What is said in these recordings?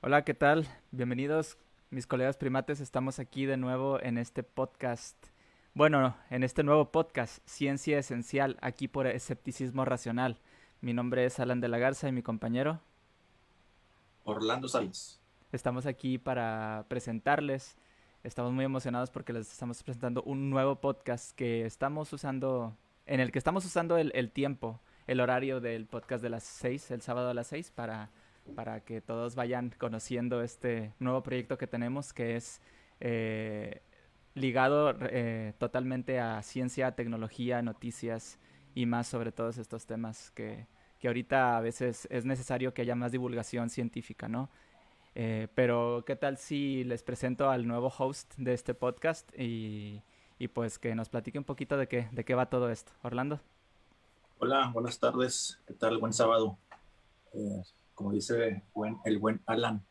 Hola, ¿qué tal? Bienvenidos mis colegas primates. Estamos aquí de nuevo en este podcast. Bueno, en este nuevo podcast, Ciencia Esencial, aquí por Escepticismo Racional. Mi nombre es Alan de la Garza y mi compañero Orlando Salas. Estamos aquí para presentarles. Estamos muy emocionados porque les estamos presentando un nuevo podcast que estamos usando, en el que estamos usando el, el tiempo, el horario del podcast de las 6, el sábado a las 6, para para que todos vayan conociendo este nuevo proyecto que tenemos que es eh, ligado eh, totalmente a ciencia, tecnología, noticias y más sobre todos estos temas que, que ahorita a veces es necesario que haya más divulgación científica, ¿no? Eh, pero ¿qué tal si les presento al nuevo host de este podcast y, y, pues que nos platique un poquito de qué, de qué va todo esto? Orlando. Hola, buenas tardes. ¿Qué tal? Buen sábado como dice el buen Alan,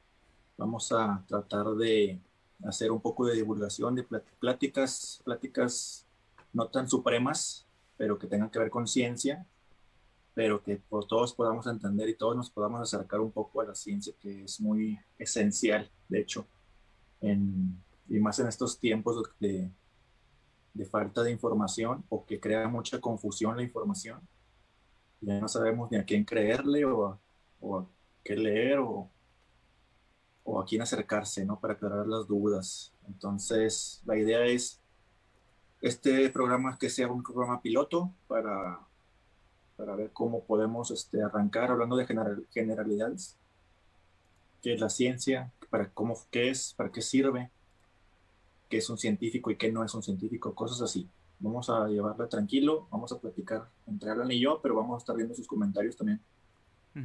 vamos a tratar de hacer un poco de divulgación de pláticas, pláticas no tan supremas, pero que tengan que ver con ciencia, pero que todos podamos entender y todos nos podamos acercar un poco a la ciencia, que es muy esencial, de hecho, y más en estos tiempos de, de falta de información o que crea mucha confusión la información. Ya no sabemos ni a quién creerle o, o qué leer o, o a quién acercarse, ¿no? Para aclarar las dudas. Entonces, la idea es este programa que sea un programa piloto para, para ver cómo podemos este, arrancar hablando de generalidades, qué es la ciencia, para cómo, qué es, para qué sirve, qué es un científico y qué no es un científico, cosas así. Vamos a llevarla tranquilo, vamos a platicar entre Alan y yo, pero vamos a estar viendo sus comentarios también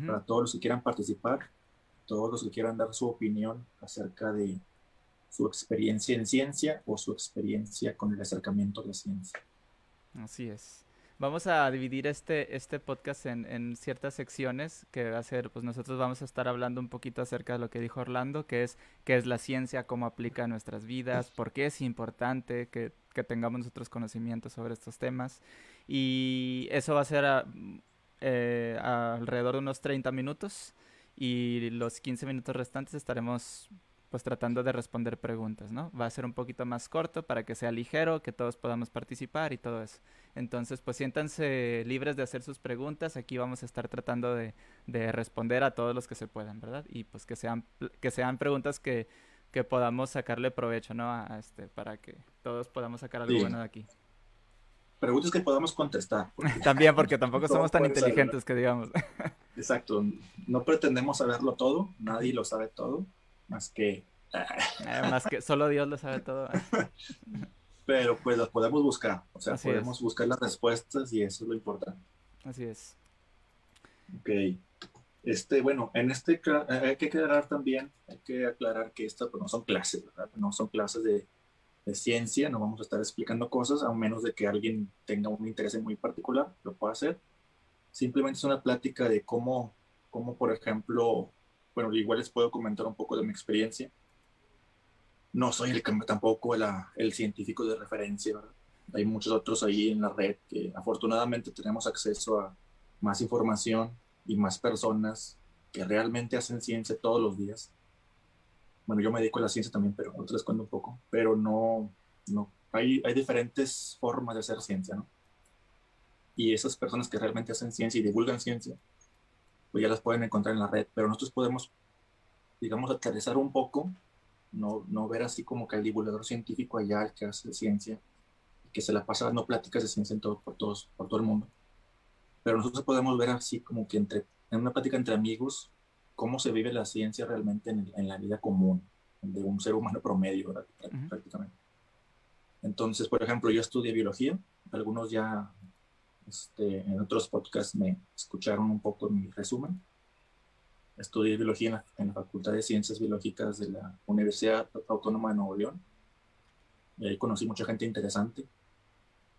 para todos los que quieran participar, todos los que quieran dar su opinión acerca de su experiencia en ciencia o su experiencia con el acercamiento a la ciencia. Así es. Vamos a dividir este, este podcast en, en, ciertas secciones que va a ser, pues nosotros vamos a estar hablando un poquito acerca de lo que dijo Orlando, que es qué es la ciencia, cómo aplica a nuestras vidas, por qué es importante que, que tengamos nosotros conocimientos sobre estos temas. Y eso va a ser a, eh, alrededor de unos 30 minutos y los 15 minutos restantes estaremos pues tratando de responder preguntas, ¿no? Va a ser un poquito más corto para que sea ligero, que todos podamos participar y todo eso. Entonces, pues siéntanse libres de hacer sus preguntas. Aquí vamos a estar tratando de, de responder a todos los que se puedan, ¿verdad? Y pues que sean, que sean preguntas que, que podamos sacarle provecho, ¿no? A, este, para que todos podamos sacar algo bueno de aquí preguntas que podamos contestar. También porque tampoco somos tan inteligentes que digamos. Exacto, no pretendemos saberlo todo, nadie lo sabe todo, más que... Eh, más que solo Dios lo sabe todo. Pero pues las podemos buscar, o sea, podemos buscar las respuestas y eso es lo importante. Así es. Ok. Este, bueno, en este hay que aclarar también, hay que aclarar que estas pues, no son clases, ¿verdad? No son clases de, de ciencia, no vamos a estar explicando cosas, a menos de que alguien tenga un interés muy particular, lo pueda hacer. Simplemente es una plática de cómo, cómo, por ejemplo, bueno, igual les puedo comentar un poco de mi experiencia. No soy el tampoco el científico de referencia, Hay muchos otros ahí en la red que afortunadamente tenemos acceso a más información y más personas que realmente hacen ciencia todos los días bueno, yo me dedico a la ciencia también, pero otros les cuento un poco, pero no, no, hay, hay diferentes formas de hacer ciencia, ¿no? Y esas personas que realmente hacen ciencia y divulgan ciencia, pues ya las pueden encontrar en la red, pero nosotros podemos, digamos, aterrizar un poco, no, no ver así como que el divulgador científico allá, el que hace ciencia, que se la pasa dando pláticas de ciencia en todo, por, todos, por todo el mundo. Pero nosotros podemos ver así como que entre, en una plática entre amigos, cómo se vive la ciencia realmente en, la vida común de un ser humano promedio, prácticamente. Entonces, por ejemplo, yo estudié biología, algunos ya este, en otros podcasts me escucharon un poco mi resumen. Estudié biología en la, Facultad de Ciencias Biológicas de la Universidad Autónoma de Nuevo León. Y ahí conocí mucha gente interesante,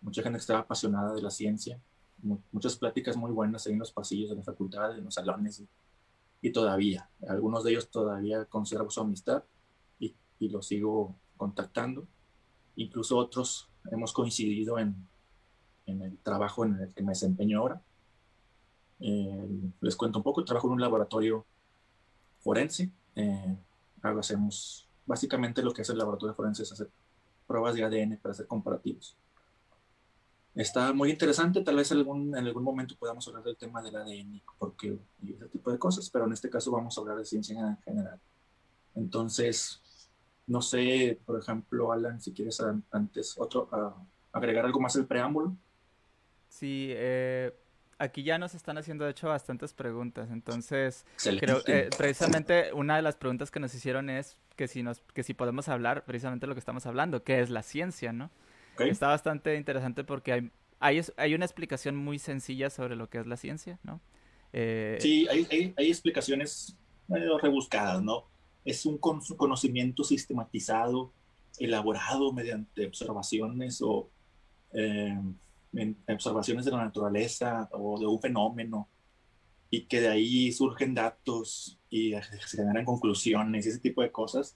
mucha gente que estaba apasionada de la ciencia, muchas pláticas muy buenas ahí en los pasillos de la facultad, en los salones y todavía, algunos de ellos todavía conservo su amistad y, y los sigo contactando. Incluso otros hemos coincidido en, en el trabajo en el que me desempeño ahora. Eh, les cuento un poco, trabajo en un laboratorio forense eh, hacemos básicamente lo que hace el laboratorio forense es hacer pruebas de ADN para hacer comparativos. Está muy interesante, tal vez algún, en algún momento podamos hablar del tema del ADN porque, y ese tipo de cosas, pero en este caso vamos a hablar de ciencia en general. Entonces, no sé, por ejemplo, Alan, si quieres antes otro, agregar algo más al preámbulo. Sí, eh, aquí ya nos están haciendo de hecho bastantes preguntas, entonces creo eh, precisamente una de las preguntas que nos hicieron es que si nos que si podemos hablar precisamente lo que estamos hablando, que es la ciencia, ¿no? Está bastante interesante porque hay, hay, hay, una explicación muy sencilla sobre lo que es la ciencia, ¿no? Eh, sí, hay, hay, hay, explicaciones medio rebuscadas, ¿no? Es un conocimiento sistematizado, elaborado mediante observaciones o eh, observaciones de la naturaleza o de un fenómeno y que de ahí surgen datos y se generan conclusiones y ese tipo de cosas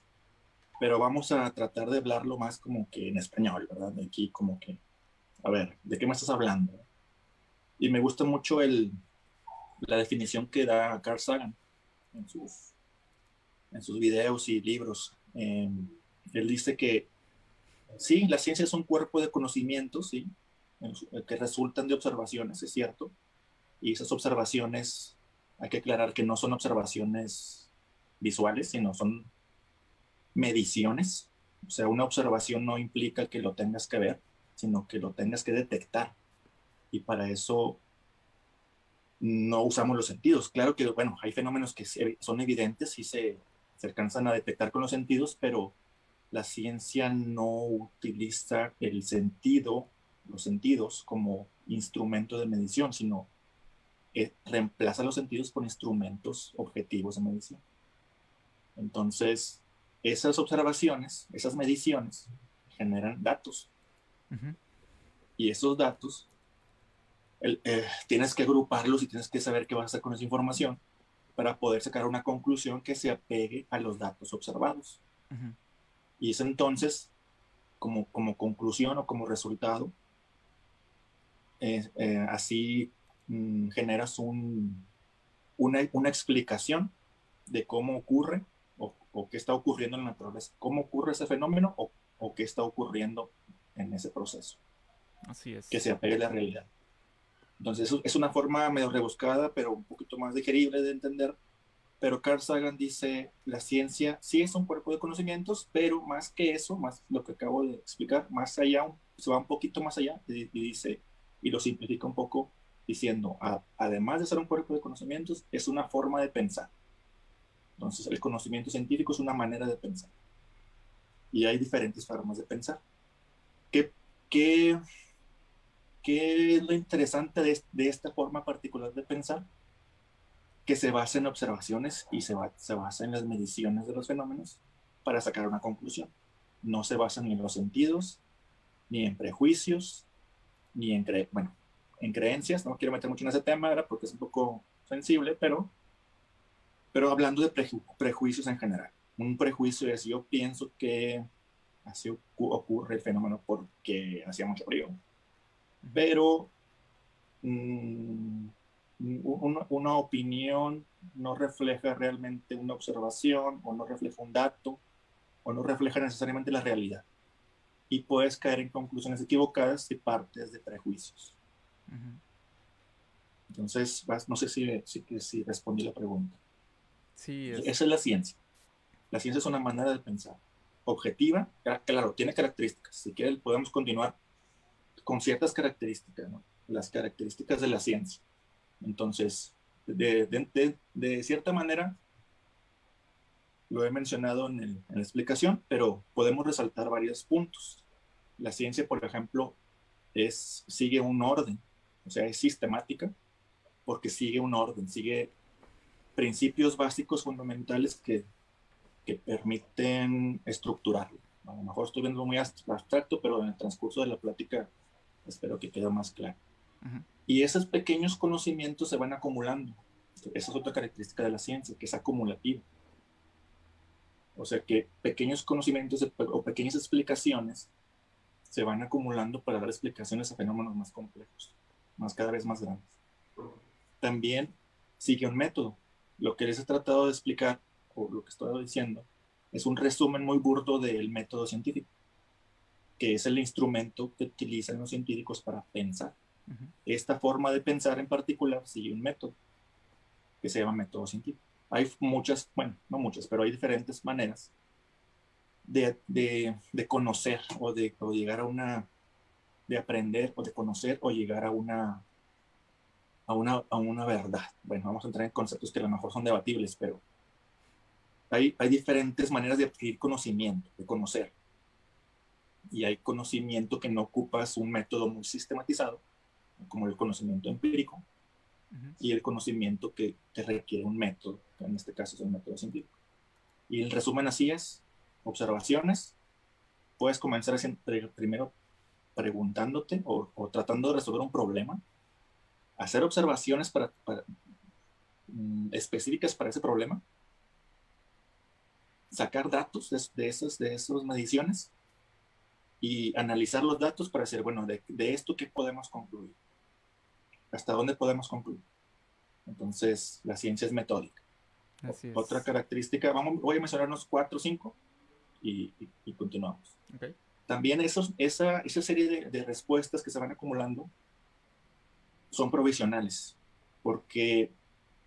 pero vamos a tratar de hablarlo más como que en español, ¿verdad? Aquí como que, a ver, ¿de qué me estás hablando? Y me gusta mucho el, la definición que da Carl Sagan en sus, en sus videos y libros. Em, él dice que sí, la ciencia es un cuerpo de conocimientos, sí, que resultan de observaciones, es cierto. Y esas observaciones, hay que aclarar que no son observaciones visuales, sino son mediciones. O sea, una observación no implica que lo tengas que ver, sino que lo tengas que detectar. Y para eso no usamos los sentidos. Claro que, bueno, hay fenómenos que son evidentes y se, se alcanzan a detectar con los sentidos, pero la ciencia no utiliza el sentido, los sentidos como instrumento de medición, sino eh, reemplaza los sentidos por instrumentos objetivos de medición. Entonces, esas observaciones, esas mediciones, generan datos. Y esos datos, eh, tienes que agruparlos y tienes que saber qué vas a hacer con esa información para poder sacar una conclusión que se apegue a los datos observados. Y es entonces, como, como conclusión o como resultado, eh, eh, así mm, generas un, una, una explicación de cómo ocurre o qué está ocurriendo en la naturaleza, cómo ocurre ese fenómeno o, o qué está ocurriendo en ese proceso. Así es. Que se apegue a la realidad. Entonces es una forma medio rebuscada, pero un poquito más digerible de entender. Pero Carl Sagan dice, la ciencia sí es un cuerpo de conocimientos, pero más que eso, más lo que acabo de explicar, más allá, se va un poquito más allá y, dice, y lo simplifica un poco diciendo, además de ser un cuerpo de conocimientos, es una forma de pensar. Entonces, el conocimiento científico es una manera de pensar. Y hay diferentes formas de pensar. ¿Qué, qué, qué es lo interesante de, de, esta forma particular de pensar? Que se basa en observaciones y se, se basa en las mediciones de los fenómenos para sacar una conclusión. No se basa ni en los sentidos, ni en prejuicios, ni en, bueno, en creencias. No quiero meter mucho en ese tema ahora porque es un poco sensible, pero pero hablando de prejuicios en general, un prejuicio es yo pienso que así ocurre el fenómeno porque hacía mucho frío. Pero mm, una, opinión no refleja realmente una observación o no refleja un dato o no refleja necesariamente la realidad. Y puedes caer en conclusiones equivocadas si partes de prejuicios. Entonces, no sé si, si, si respondí la pregunta. Esa es la ciencia. La ciencia es una manera de pensar. Objetiva, claro, tiene características. Si quieren, podemos continuar con ciertas características, ¿no? Las características de la ciencia. Entonces, de, de, cierta manera, lo he mencionado en, en, la explicación, pero podemos resaltar varios puntos. La ciencia, por ejemplo, es, sigue un orden, o sea, es sistemática, porque sigue un orden, sigue principios básicos fundamentales que, que permiten estructurarlo. A lo mejor estoy viendo muy abstracto, pero en el transcurso de la plática espero que quede más claro. Y esos pequeños conocimientos se van acumulando. Esa es otra característica de la ciencia, que es acumulativa. O sea que pequeños conocimientos o pequeñas explicaciones se van acumulando para dar explicaciones a fenómenos más complejos, más cada vez más grandes. También sigue un método lo que les he tratado de explicar o lo que estoy diciendo, es un resumen muy burdo del método científico, que es el instrumento que utilizan los científicos para pensar. Esta forma de pensar en particular sigue un método que se llama método científico. Hay muchas, bueno, no muchas, pero hay diferentes maneras de, de, conocer o de llegar a una, de aprender o de conocer o llegar a una, a una, a una verdad. Bueno, vamos a entrar en conceptos que a lo mejor son debatibles, pero hay, hay diferentes maneras de adquirir conocimiento, de conocer. Y hay conocimiento que no ocupas un método muy sistematizado, como el conocimiento empírico, y el conocimiento que, te requiere un método, que en este caso es el método científico. Y el resumen así es, observaciones, puedes comenzar primero preguntándote o, o, tratando de resolver un problema, hacer observaciones para, mm, específicas para ese problema, sacar datos de, de, esas, de esas mediciones y analizar los datos para decir, bueno, de, de esto qué podemos concluir, hasta dónde podemos concluir. Entonces, la ciencia es metódica. Otra característica, vamos, voy a mencionar unos cuatro o cinco y, y, continuamos. También esos, esa, esa serie de, de, respuestas que se van acumulando son provisionales, porque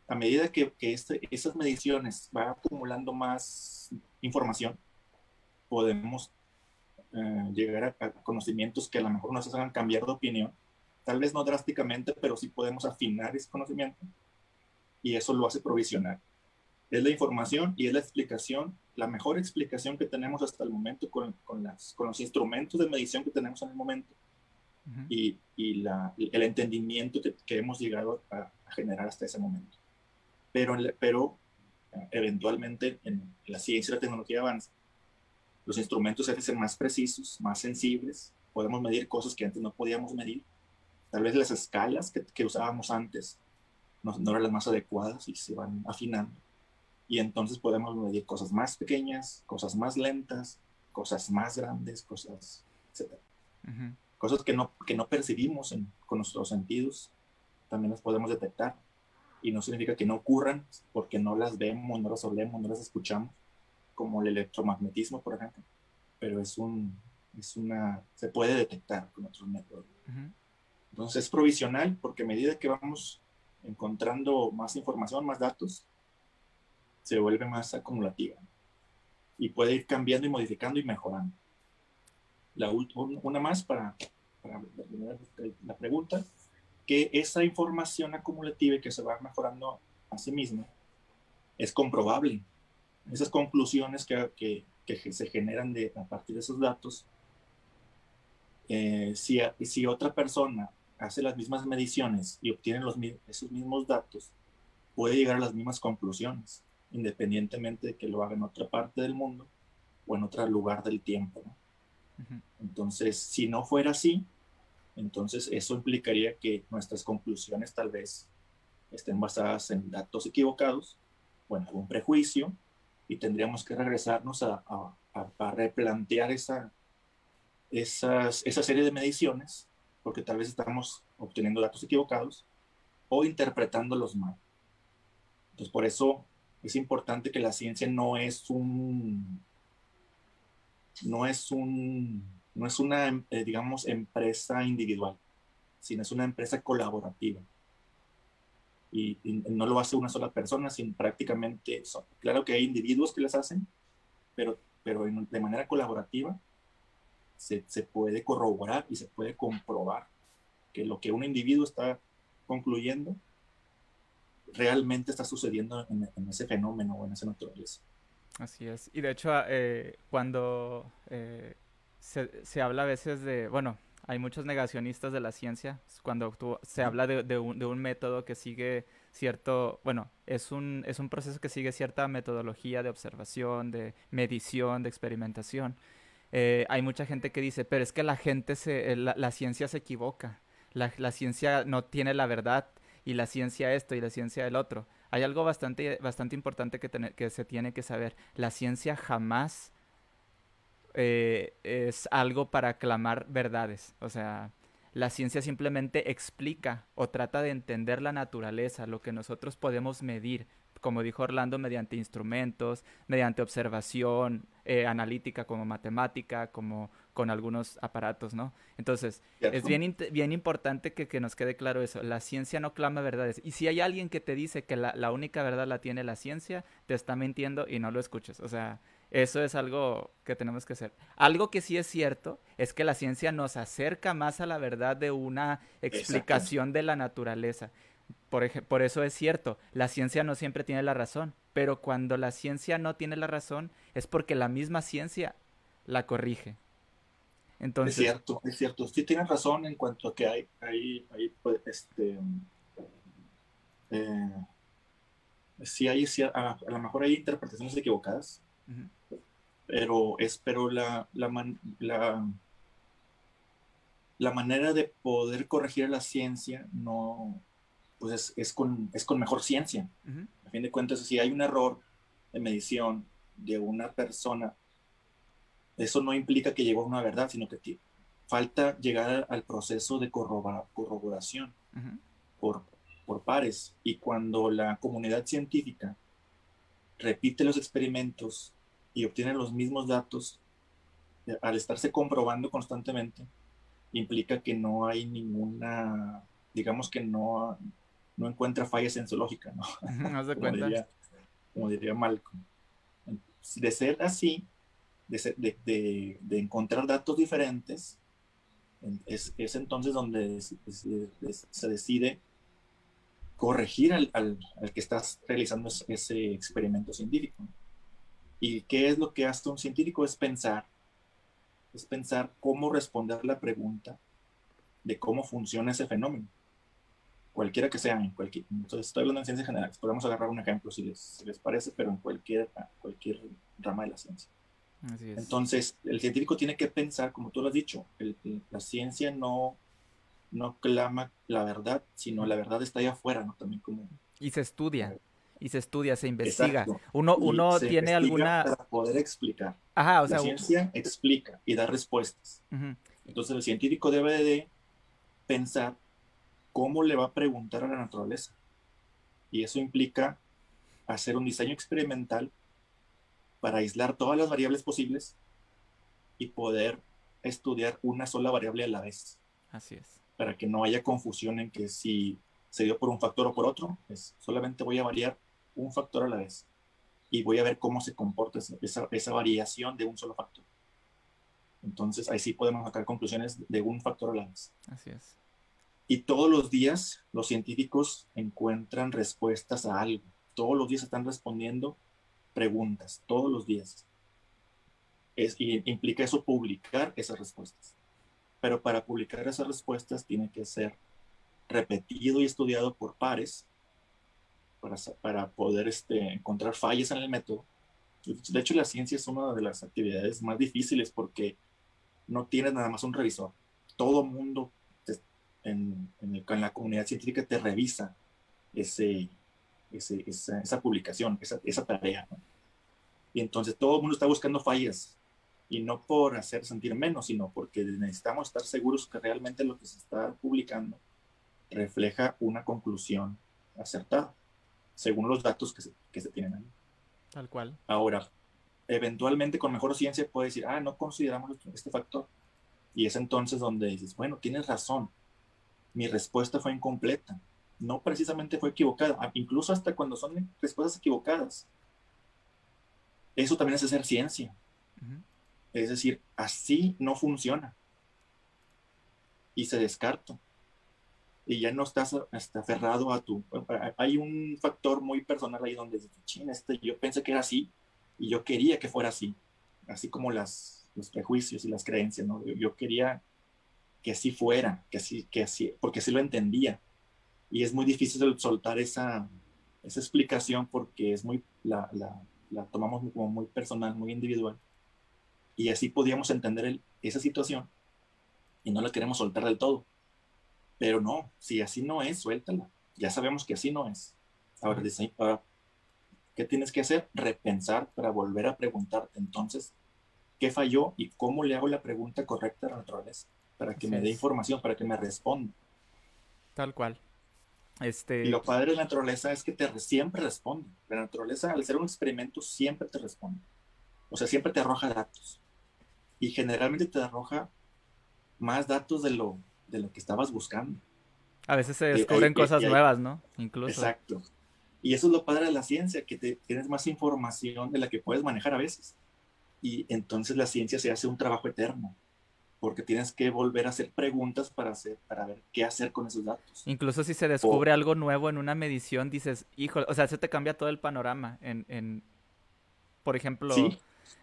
a medida que, que este, esas mediciones van acumulando más información, podemos eh, llegar a, conocimientos que a lo mejor nos hagan cambiar de opinión, tal vez no drásticamente, pero sí podemos afinar ese conocimiento y eso lo hace provisional. Es la información y es la explicación, la mejor explicación que tenemos hasta el momento con, con, las, con los instrumentos de medición que tenemos en el momento y, y la, el entendimiento que, que hemos llegado a, generar hasta ese momento. Pero, pero eh, eventualmente en la ciencia y la tecnología avanza, los instrumentos se hacen más precisos, más sensibles, podemos medir cosas que antes no podíamos medir. Tal vez las escalas que, que usábamos antes no, no, eran las más adecuadas y se van afinando. Y entonces podemos medir cosas más pequeñas, cosas más lentas, cosas más grandes, cosas, etc. Cosas que no, que no percibimos con nuestros sentidos, también las podemos detectar. Y no significa que no ocurran porque no las vemos, no las olemos, no las escuchamos, como el electromagnetismo, por ejemplo. Pero es un, es una, se puede detectar con otros métodos. Entonces es provisional porque a medida que vamos encontrando más información, más datos, se vuelve más acumulativa y puede ir cambiando y modificando y mejorando la, una más para, para la pregunta, que esa información acumulativa que se va mejorando a sí misma es comprobable. Esas conclusiones que, que, que se generan de, a partir de esos datos, eh, si, si otra persona hace las mismas mediciones y obtiene los, esos mismos datos, puede llegar a las mismas conclusiones, independientemente de que lo haga en otra parte del mundo o en otro lugar del tiempo. ¿no? Entonces, si no fuera así, entonces eso implicaría que nuestras conclusiones tal vez estén basadas en datos equivocados o en algún prejuicio y tendríamos que regresarnos a, replantear esa, esas, esa serie de mediciones porque tal vez estamos obteniendo datos equivocados o interpretándolos mal. Entonces, por eso es importante que la ciencia no es un no es, un, no es una, eh, digamos, empresa individual, sino es una empresa colaborativa. Y, no lo hace una sola persona, sino prácticamente, claro que hay individuos que las hacen, pero, pero de manera colaborativa se, se, puede corroborar y se puede comprobar que lo que un individuo está concluyendo realmente está sucediendo en, en ese fenómeno o en esa naturaleza. Así es. Y de hecho, eh, cuando eh, se, se, habla a veces de, bueno, hay muchos negacionistas de la ciencia, cuando se habla de, de, un, de, un, método que sigue cierto, bueno, es un, es un proceso que sigue cierta metodología de observación, de medición, de experimentación. Eh, hay mucha gente que dice, pero es que la gente, se, la, la ciencia se equivoca, la, la ciencia no tiene la verdad y la ciencia esto y la ciencia el otro. Hay algo bastante, bastante importante que, que se tiene que saber. La ciencia jamás eh, es algo para aclamar verdades. O sea, la ciencia simplemente explica o trata de entender la naturaleza, lo que nosotros podemos medir, como dijo Orlando, mediante instrumentos, mediante observación eh, analítica como matemática, como con algunos aparatos, ¿no? Entonces, es bien, bien importante que, nos quede claro eso. La ciencia no clama verdades. Y si hay alguien que te dice que la, la única verdad la tiene la ciencia, te está mintiendo y no lo escuches. O sea, eso es algo que tenemos que hacer. Algo que sí es cierto es que la ciencia nos acerca más a la verdad de una explicación de la naturaleza. Por, por eso es cierto, la ciencia no siempre tiene la razón, pero cuando la ciencia no tiene la razón es porque la misma ciencia la corrige. Entonces, es cierto, es cierto. Sí tienes razón en cuanto a que hay, hay, hay pues, este, eh, sí hay, a, lo mejor hay interpretaciones equivocadas, pero es, pero la, la, la, la, manera de poder corregir la ciencia no, pues es, es, con, es con mejor ciencia. A fin de cuentas, si hay un error de medición de una persona, eso no implica que llegó a una verdad, sino que falta llegar al proceso de corroboración por, por pares. Y cuando la comunidad científica repite los experimentos y obtiene los mismos datos, eh, al estarse comprobando constantemente, implica que no hay ninguna, digamos que no, no encuentra fallas en su lógica, ¿no? como, Diría, como diría Malcolm. De ser así, de, encontrar datos diferentes, es, es entonces donde se decide corregir al, al, que estás realizando ese experimento científico. ¿Y qué es lo que hace un científico? Es pensar, es pensar cómo responder la pregunta de cómo funciona ese fenómeno cualquiera que sea, en cualquier, entonces estoy hablando en ciencias generales, podemos agarrar un ejemplo si les, les parece, pero en cualquier, cualquier rama de la ciencia. Entonces, el científico tiene que pensar, como tú lo has dicho, la ciencia no, no clama la verdad, sino la verdad está allá afuera, ¿no? También como... Y se estudia, y se estudia, se investiga. Uno, uno tiene alguna... Para poder explicar. Ajá, o sea... La ciencia explica y da respuestas. Entonces, el científico debe de pensar cómo le va a preguntar a la naturaleza. Y eso implica hacer un diseño experimental para aislar todas las variables posibles y poder estudiar una sola variable a la vez. Así es. Para que no haya confusión en que si se dio por un factor o por otro, es solamente voy a variar un factor a la vez y voy a ver cómo se comporta esa, esa variación de un solo factor. Entonces ahí sí podemos sacar conclusiones de un factor a la vez. Así es. Y todos los días los científicos encuentran respuestas a algo. Todos los días están respondiendo preguntas, todos los días. Es, y implica eso publicar esas respuestas. Pero para publicar esas respuestas tiene que ser repetido y estudiado por pares para, para poder este, encontrar fallas en el método. De hecho, la ciencia es una de las actividades más difíciles porque no tienes nada más un revisor. Todo mundo en, en, la comunidad científica te revisa ese, ese esa, publicación, esa, esa tarea. Y entonces todo el mundo está buscando fallas y no por hacer sentir menos, sino porque necesitamos estar seguros que realmente lo que se está publicando refleja una conclusión acertada, según los datos que se, que se tienen ahí. Tal cual. Ahora, eventualmente con mejor ciencia puede decir, ah, no consideramos este factor. Y es entonces donde dices, bueno, tienes razón, mi respuesta fue incompleta. No precisamente fue equivocada, incluso hasta cuando son respuestas equivocadas. Eso también es hacer ciencia. Es decir, así no funciona. Y se descarta. Y ya no estás hasta aferrado a tu... Hay un factor muy personal ahí donde este, yo pensé que era así y yo quería que fuera así. Así como las, los prejuicios y las creencias, ¿no? yo quería que así fuera, que así, que así, porque así lo entendía. Y es muy difícil soltar esa, esa explicación porque es muy, la, la, la, tomamos como muy personal, muy individual. Y así podíamos entender esa situación y no la queremos soltar del todo. Pero no, si así no es, suéltala. Ya sabemos que así no es. Ahora, ahora ¿qué tienes que hacer? Repensar para volver a preguntarte entonces qué falló y cómo le hago la pregunta correcta a la naturaleza para que me dé información, para que me responda. Tal cual. Este... Y lo padre de la naturaleza es que te siempre responde. La naturaleza, al ser un experimento, siempre te responde. O sea, siempre te arroja datos. Y generalmente te arroja más datos de lo, de lo que estabas buscando. A veces se descubren cosas nuevas, ¿no? Incluso. Exacto. Y eso es lo padre de la ciencia, que te, tienes más información de la que puedes manejar a veces. Y entonces la ciencia se hace un trabajo eterno, porque tienes que volver a hacer preguntas para, hacer, para ver qué hacer con esos datos. Incluso si se descubre algo nuevo en una medición, dices, hijo, o sea, se te cambia todo el panorama. En, en por ejemplo, ¿Sí?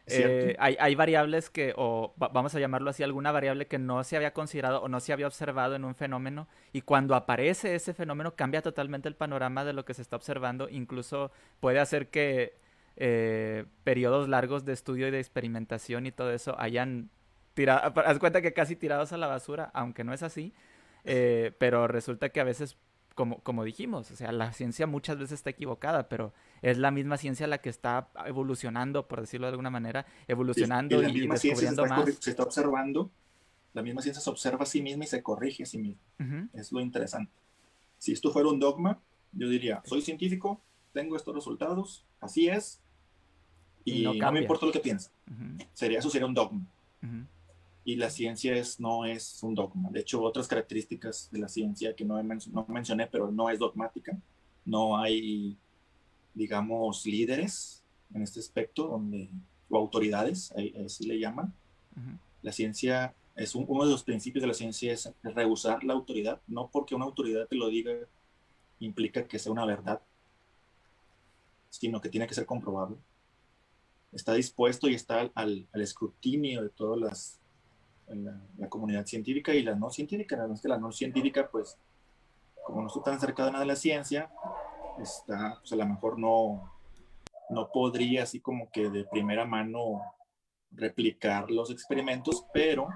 Eh, hay, variables que, o vamos a llamarlo así, alguna variable que no se había considerado o no se había observado en un fenómeno y cuando aparece ese fenómeno cambia totalmente el panorama de lo que se está observando, incluso puede hacer que eh, periodos largos de estudio y de experimentación y todo eso hayan haz cuenta que casi tirados a la basura, aunque no es así, eh, pero resulta que a veces como, como dijimos, o sea, la ciencia muchas veces está equivocada, pero es la misma ciencia la que está evolucionando, por decirlo de alguna manera, evolucionando y, descubriendo se más. Se está observando, la misma ciencia se observa a sí misma y se corrige a sí misma. Es lo interesante. Si esto fuera un dogma, yo diría, soy científico, tengo estos resultados, así es, y, no, me importa lo que piensa. sería, eso sería un dogma y la ciencia es, no es un dogma. De hecho, otras características de la ciencia que no, no mencioné, pero no es dogmática, no hay, digamos, líderes en este aspecto, donde, o autoridades, así le llaman. La ciencia es uno de los principios de la ciencia es rehusar la autoridad, no porque una autoridad te lo diga implica que sea una verdad, sino que tiene que ser comprobable. Está dispuesto y está al, al escrutinio de todas las la, comunidad científica y la no científica. La que la no científica, pues, como no estoy tan cercana de la ciencia, está, pues a lo mejor no, no podría así como que de primera mano replicar los experimentos, pero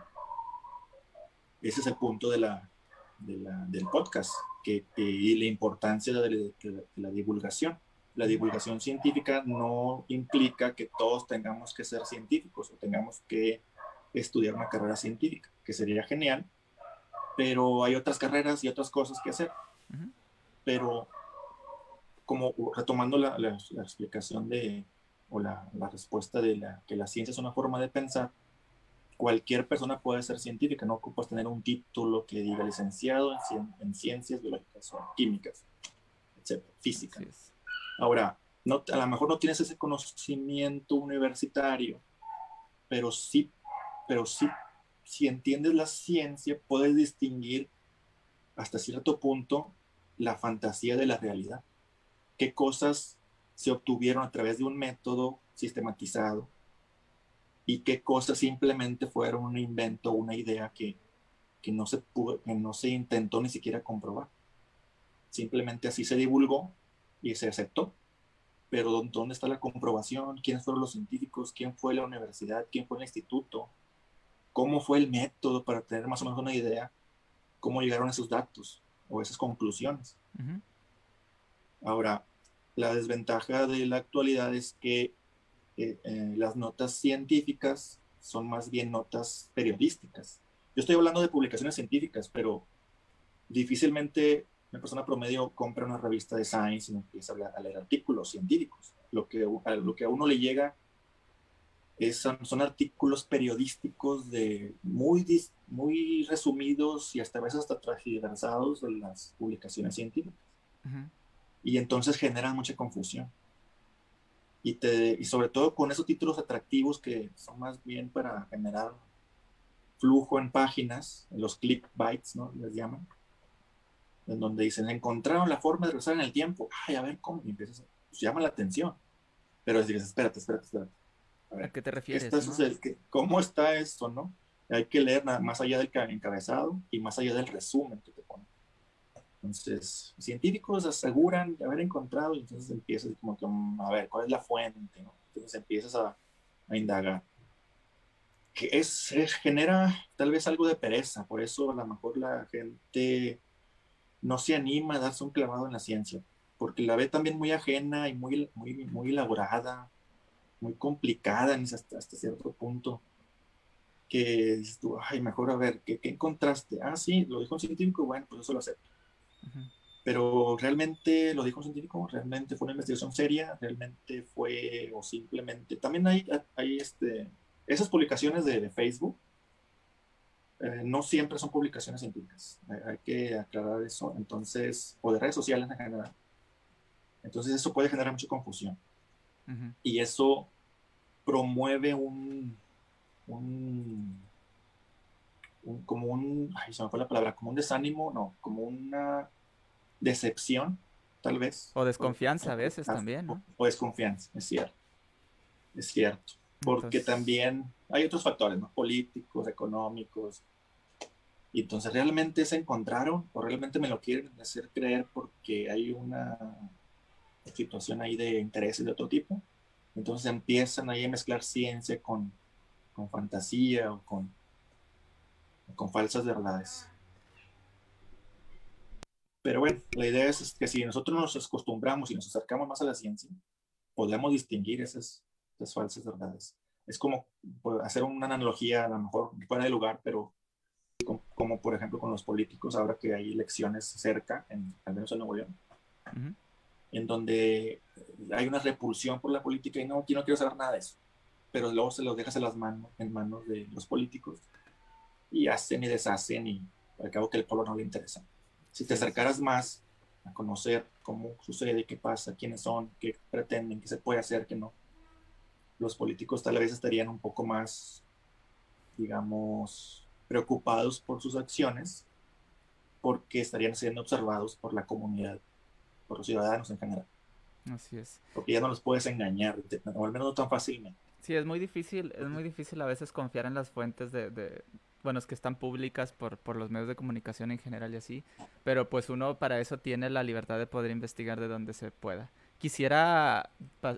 ese es el punto de la, de la del podcast que, y la importancia de la divulgación. La divulgación científica no implica que todos tengamos que ser científicos o tengamos que estudiar una carrera científica, que sería genial, pero hay otras carreras y otras cosas que hacer. Pero como retomando la, la, explicación de, o la, la, respuesta de la, que la ciencia es una forma de pensar, cualquier persona puede ser científica, no ocupas tener un título que diga licenciado en, en ciencias biológicas o químicas, etcétera, física. Ahora, no, a lo mejor no tienes ese conocimiento universitario, pero sí pero sí, si entiendes la ciencia, puedes distinguir hasta cierto punto la fantasía de la realidad. ¿Qué cosas se obtuvieron a través de un método sistematizado? ¿Y qué cosas simplemente fueron un invento, una idea que, que no, se pudo, que no se intentó ni siquiera comprobar? Simplemente así se divulgó y se aceptó. Pero ¿dónde está la comprobación? ¿Quiénes fueron los científicos? ¿Quién fue la universidad? ¿Quién fue el instituto? Cómo fue el método para tener más o menos una idea, cómo llegaron a esos datos o esas conclusiones. Ahora, la desventaja de la actualidad es que eh, eh, las notas científicas son más bien notas periodísticas. Yo estoy hablando de publicaciones científicas, pero difícilmente una persona promedio compra una revista de Science y empieza a leer artículos científicos. Lo que, lo que a uno le llega son, artículos periodísticos de muy, muy resumidos y hasta a veces hasta transversados de las publicaciones científicas. Y entonces generan mucha confusión. Y, te, y sobre todo con esos títulos atractivos que son más bien para generar flujo en páginas, los clickbites, ¿no? Les llaman. En donde dicen, encontraron la forma de regresar en el tiempo. Ay, a ver cómo. Y empiezas, pues llama la atención. Pero dices, espérate, espérate, espérate ¿A qué te refieres? ¿Cómo está esto, no? Hay que leer más allá del encabezado y más allá del resumen que te pone. Entonces, científicos aseguran de haber encontrado y entonces empiezas como que, mm, a ver, ¿cuál es la fuente? ¿no? Entonces empiezas a, a indagar. Que es, genera tal vez algo de pereza, por eso a lo mejor la gente no se anima a darse un clavado en la ciencia, porque la ve también muy ajena y muy, muy, muy elaborada, muy complicada hasta, hasta cierto punto, que dices tú, ay, mejor a ver, ¿qué, ¿qué, encontraste? Ah, sí, lo dijo un científico, bueno, pues eso lo acepto. pero realmente lo dijo un científico, realmente fue una investigación seria, realmente fue o simplemente, también hay, hay este, esas publicaciones de, Facebook, eh, no siempre son publicaciones científicas, hay, que aclarar eso, entonces, o de redes sociales en general. Entonces eso puede generar mucha confusión. Y eso promueve un, un, como un, ay, se me fue la palabra, como un desánimo, no, como una decepción, tal vez. O desconfianza a veces también. O, desconfianza, es cierto. Es cierto. Porque también hay otros factores, ¿no? Políticos, económicos. Y entonces realmente se encontraron o realmente me lo quieren hacer creer porque hay una situación ahí de intereses de otro tipo. Entonces empiezan ahí a mezclar ciencia con, con fantasía o con, con falsas verdades. Pero bueno, la idea es que si nosotros nos acostumbramos y nos acercamos más a la ciencia, podemos distinguir esas, esas falsas verdades. Es como pues, hacer una analogía, a lo mejor fuera de lugar, pero como, por ejemplo con los políticos, ahora que hay elecciones cerca, en, al menos en Nuevo León, en donde hay una repulsión por la política y no, yo no quiero saber nada de eso, pero luego se los dejas en las manos, en manos de los políticos y hacen y deshacen y al cabo que el pueblo no le interesa. Si te acercaras más a conocer cómo sucede, qué pasa, quiénes son, qué pretenden, qué se puede hacer, qué no, los políticos tal vez estarían un poco más, digamos, preocupados por sus acciones porque estarían siendo observados por la comunidad, por los ciudadanos en general. Así es. Porque ya no los puedes engañar, o al menos no tan fácilmente. Sí, es muy difícil, es muy difícil a veces confiar en las fuentes de, bueno, es que están públicas por, por los medios de comunicación en general y así, pero pues uno para eso tiene la libertad de poder investigar de donde se pueda. Quisiera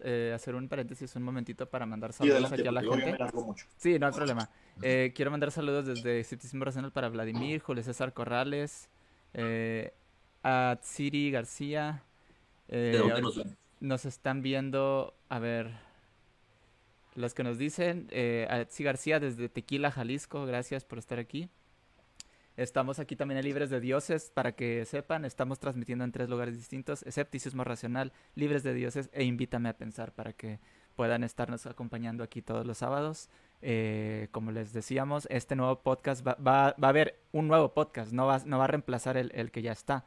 eh, hacer un paréntesis un momentito para mandar saludos aquí a la gente. Sí, no hay problema. Eh, quiero mandar saludos desde Escepticismo Racional para Vladimir, Julio César Corrales, eh, a Tsiri García. ¿De dónde nos ven? Nos están viendo, a ver, los que nos dicen, eh, Alexi García desde Tequila, Jalisco, gracias por estar aquí. Estamos aquí también en Libres de Dioses, para que sepan, estamos transmitiendo en tres lugares distintos, Escepticismo Racional, Libres de Dioses e Invítame a Pensar, para que puedan estarnos acompañando aquí todos los sábados. Eh, como les decíamos, este nuevo podcast va, va, va, a haber un nuevo podcast, no va, no va a reemplazar el, el que ya está.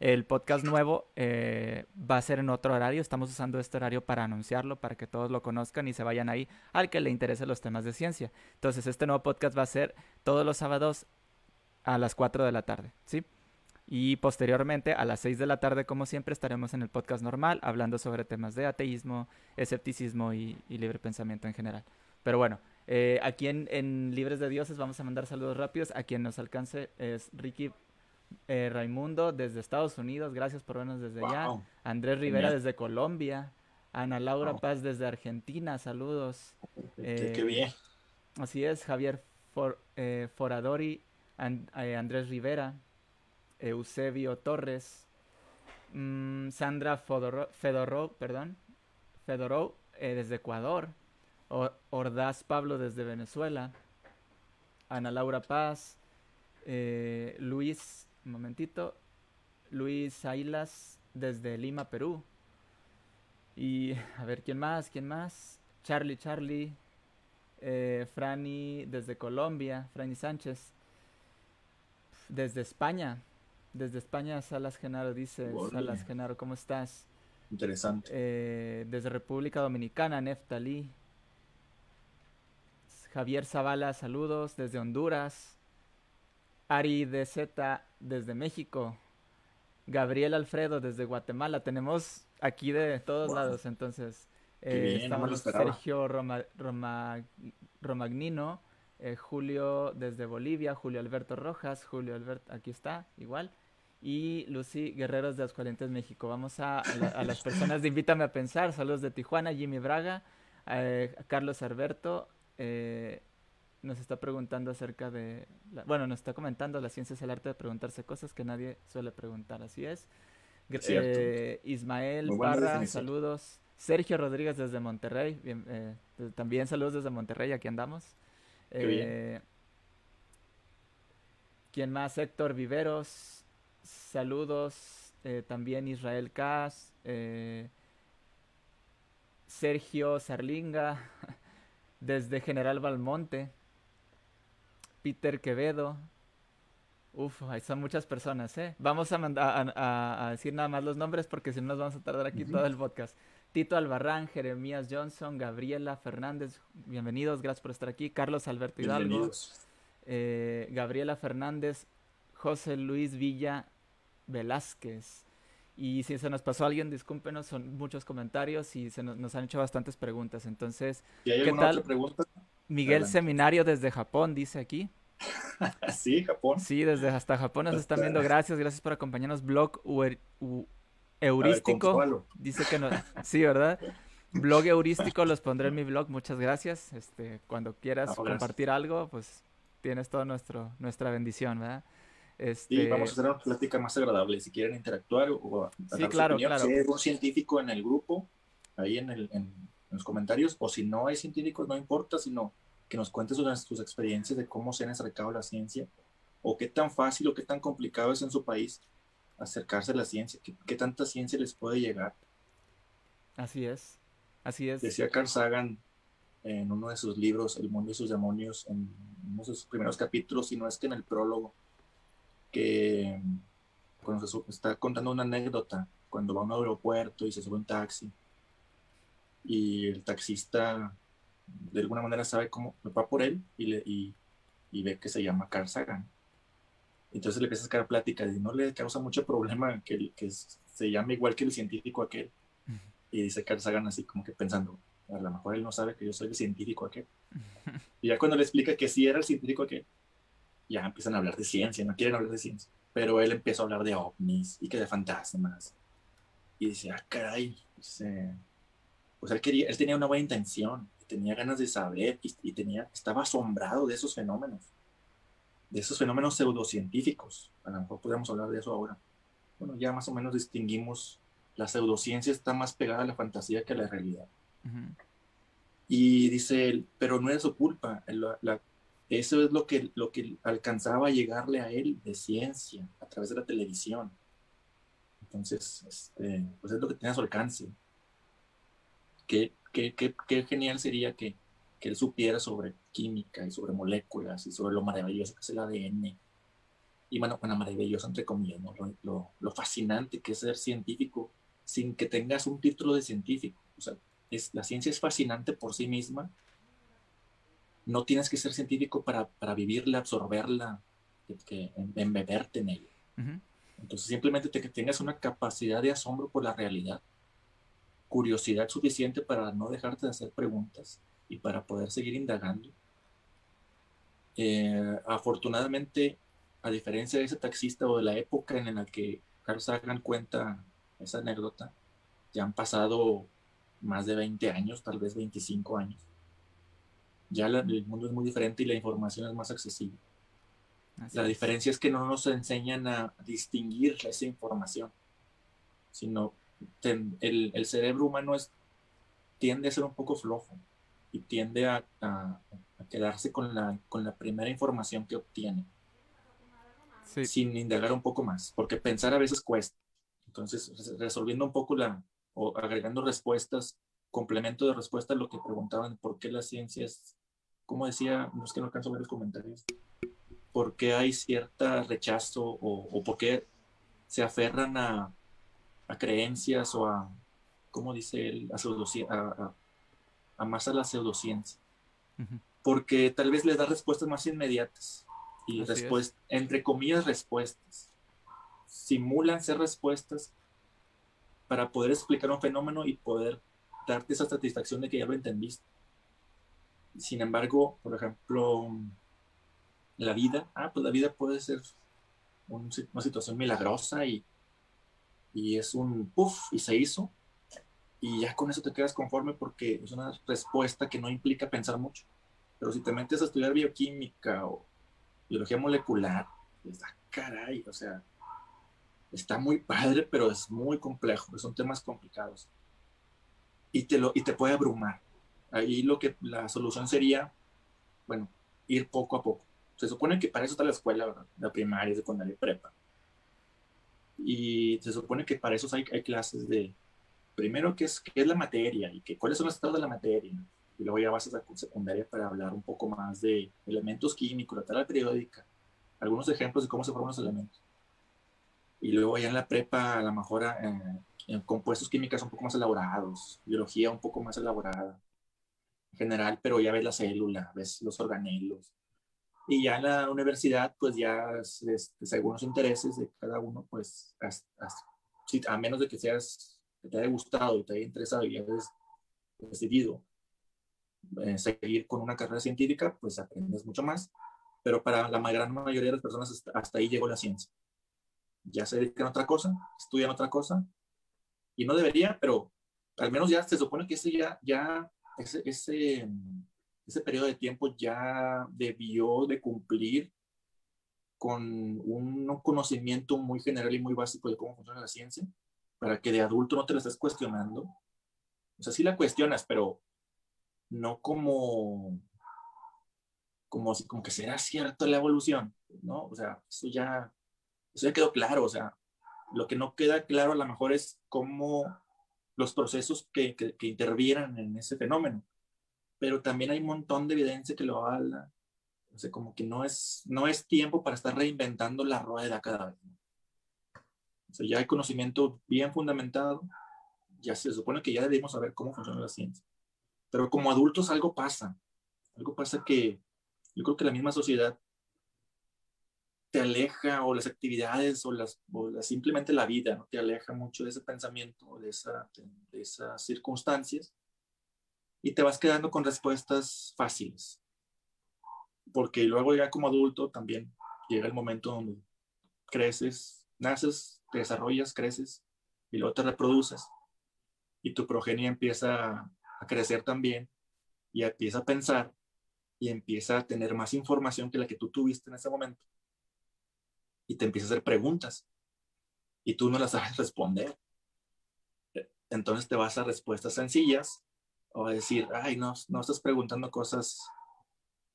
El podcast nuevo eh, va a ser en otro horario, estamos usando este horario para anunciarlo, para que todos lo conozcan y se vayan ahí al que le interese los temas de ciencia. Entonces, este nuevo podcast va a ser todos los sábados a las 4 de la tarde, ¿sí? Y posteriormente, a las 6 de la tarde, como siempre, estaremos en el podcast normal hablando sobre temas de ateísmo, escepticismo y, y libre pensamiento en general. Pero bueno, eh, aquí en, Libres de Dioses vamos a mandar saludos rápidos. A quien nos alcance es Ricky eh, Raimundo desde Estados Unidos. Gracias por vernos desde allá. Andrés Rivera desde Colombia. Ana Laura Paz desde Argentina. Saludos. qué, eh, bien. Así es. Javier Foradori. Andrés Rivera. Eusebio Torres. Mm, Sandra Fedorov, perdón. Fedorov desde Ecuador. Ordaz Pablo desde Venezuela, Ana Laura Paz, eh, Luis, un momentito, Luis Ailas desde Lima, Perú. Y a ver, ¿quién más? ¿Quién más? Charlie, Charlie, eh, Franny desde Colombia, Franny Sánchez, desde España, desde España, Salas Genaro dice, Salas Genaro, ¿cómo estás? Interesante. Eh, desde República Dominicana, Neftali, Javier Zavala, saludos desde Honduras. Ari DZ desde México. Gabriel Alfredo desde Guatemala. Tenemos aquí de todos lados, entonces. Eh, estamos Sergio Romagnino, eh, Julio desde Bolivia, Julio Alberto Rojas, Julio Alberto, aquí está, igual. Y Lucy Guerreros de Aguascalientes, México. Vamos a, a, las personas de Invítame a Pensar. Saludos de Tijuana, Jimmy Braga, eh, Carlos Alberto, eh, nos está preguntando acerca de, bueno, nos está comentando, la ciencia es el arte de preguntarse cosas que nadie suele preguntar, así es. Eh, Ismael Barra, saludos. Sergio Rodríguez desde Monterrey, eh, también saludos desde Monterrey, aquí andamos. ¿Quién más? Héctor Viveros, saludos eh, también Israel Kass, eh, Sergio Sarlinga, desde General Balmonte, Peter Quevedo. Uf, ahí son muchas personas, ¿eh? Vamos a, a, decir nada más los nombres porque si no nos vamos a tardar aquí todo el podcast. Tito Albarrán, Jeremías Johnson, Gabriela Fernández, bienvenidos, gracias por estar aquí. Carlos Alberto Hidalgo, eh, Gabriela Fernández, José Luis Villa Velázquez. Y si se nos pasó alguien, discúlpenos, son muchos comentarios y se nos, han hecho bastantes preguntas. Entonces, ¿qué tal? pregunta? Miguel Seminario desde Japón, dice aquí. sí, Japón. Sí, desde hasta Japón nos están viendo. Gracias, gracias por acompañarnos. Blog heurístico. dice que no. Sí, ¿verdad? Blog heurístico los pondré en mi blog. Muchas gracias. Este, cuando quieras compartir algo, pues tienes toda nuestro, nuestra bendición, ¿verdad? Este... Y vamos a hacer una plática más agradable. Si quieren interactuar o sí, claro, claro. si hay algún científico en el grupo, ahí en, el, en, los comentarios, o si no hay científicos, no importa, sino que nos cuentes sus, sus experiencias de cómo se han acercado a la ciencia, o qué tan fácil o qué tan complicado es en su país acercarse a la ciencia, qué, tanta ciencia les puede llegar. Así es, así es. Decía Carl Sagan en uno de sus libros, El mundo y sus demonios, en uno de sus primeros capítulos, si no es que en el prólogo, que cuando se está contando una anécdota, cuando va a un aeropuerto y se sube un taxi, y el taxista de alguna manera sabe cómo va por él y, le, y, y ve que se llama Carl Sagan entonces le empieza a sacar plática y no le causa mucho problema que, que se llame igual que el científico aquel. Y dice Carl Sagan así como que pensando, a lo mejor él no sabe que yo soy el científico aquel. Y ya cuando le explica que sí era el científico aquel, ya empiezan a hablar de ciencia, no quieren hablar de ciencia. Pero él empezó a hablar de ovnis y que de fantasmas. Y dice, ah, caray, pues, pues él, quería, él tenía una buena intención, tenía ganas de saber y, y tenía, estaba asombrado de esos fenómenos de esos fenómenos pseudocientíficos. A lo mejor podríamos hablar de eso ahora. Bueno, ya más o menos distinguimos, la pseudociencia está más pegada a la fantasía que a la realidad. Y dice él, pero no es su culpa, eso es lo que, lo que alcanzaba a llegarle a él de ciencia a través de la televisión. Entonces, este, pues es lo que tiene a su alcance. Qué, qué, qué, qué genial sería que, que él supiera sobre química y sobre moléculas y sobre lo maravilloso que es el ADN. Y bueno, bueno maravilloso entre comillas, ¿no? lo, lo, fascinante que es ser científico sin que tengas un título de científico. O sea, es, la ciencia es fascinante por sí misma. No tienes que ser científico para, para vivirla, absorberla, que, embeberte en ella. Entonces, simplemente te, que tengas una capacidad de asombro por la realidad, curiosidad suficiente para no dejarte de hacer preguntas y para poder seguir indagando. Eh, afortunadamente, a diferencia de ese taxista o de la época en la que Carl Sagan cuenta esa anécdota, ya han pasado más de 20 años, tal vez 25 años. Ya el mundo es muy diferente y la información es más accesible. la diferencia es que no nos enseñan a distinguir esa información, sino el, el cerebro humano es, tiende a ser un poco flojo y tiende a, quedarse con la, con la primera información que obtiene, sin indagar un poco más, porque pensar a veces cuesta. Entonces, resolviendo un poco la, o agregando respuestas, complemento de respuesta a lo que preguntaban, ¿por qué la ciencia es, como decía, no es que no alcanzo a ver los comentarios, por qué hay cierta rechazo o, o por qué se aferran a, a creencias o a, ¿cómo dice él? A, a, a más a la pseudociencia, porque tal vez les da respuestas más inmediatas y respuestas, entre comillas, respuestas. Simulan ser respuestas para poder explicar un fenómeno y poder darte esa satisfacción de que ya lo entendiste. Sin embargo, por ejemplo, la vida, ah, pues la vida puede ser una situación milagrosa y, y es un puff y se hizo, y ya con eso te quedas conforme porque es una respuesta que no implica pensar mucho. Pero si te metes a estudiar bioquímica o biología molecular, pues da caray, o sea, está muy padre, pero es muy complejo, son temas complicados. Y te, lo, y te puede abrumar. Ahí lo que la solución sería, bueno, ir poco a poco. Se supone que para eso está la escuela, ¿verdad? La primaria, secundaria, prepa. Y se supone que para eso hay, hay clases de, primero, qué es, qué es la materia y que, cuáles son los estados de la materia. Y luego ya vas a secundaria para hablar un poco más de elementos químicos, la tabla periódica, algunos ejemplos de cómo se forman los elementos. Y luego ya en la prepa, a lo mejor eh, en compuestos químicos un poco más elaborados, biología un poco más elaborada en general, pero ya ves la célula, ves los organelos. Y ya en la universidad, pues ya este, según los intereses de cada uno, pues a menos de que seas, que te haya gustado y te haya interesado y hayas decidido eh, seguir con una carrera científica, pues aprendes mucho más. Pero para la gran mayoría de las personas hasta, hasta ahí llegó la ciencia. Ya se dedican a otra cosa, estudian otra cosa y no debería, pero al menos ya se supone que ese ya, ya ese, ese, ese periodo de tiempo ya debió de cumplir con un conocimiento muy general y muy básico de cómo funciona la ciencia, para que de adulto no te la estés cuestionando. O sea, sí la cuestionas, pero no como, como, como que será cierta la evolución, ¿no? O sea, eso ya, eso ya quedó claro, o sea, lo que no queda claro a lo mejor es cómo los procesos que, que, intervieran en ese fenómeno. Pero también hay un montón de evidencia que lo habla. O sea, como que no es, no es tiempo para estar reinventando la rueda cada vez. O sea, ya hay conocimiento bien fundamentado. Ya se supone que ya debemos saber cómo funciona la ciencia. Pero como adultos algo pasa. Algo pasa que yo creo que la misma sociedad te aleja o las actividades o, las, simplemente la vida, ¿no? te aleja mucho de ese pensamiento, de, esa, de esas circunstancias y te vas quedando con respuestas fáciles. Porque luego ya como adulto también llega el momento donde creces, naces, te desarrollas, creces y luego te reproduces y tu progenie empieza a crecer también y empieza a pensar y empieza a tener más información que la que tú tuviste en ese momento y te empieza a hacer preguntas y tú no las sabes responder. Entonces te vas a respuestas sencillas o a decir, ay, no, no estás preguntando cosas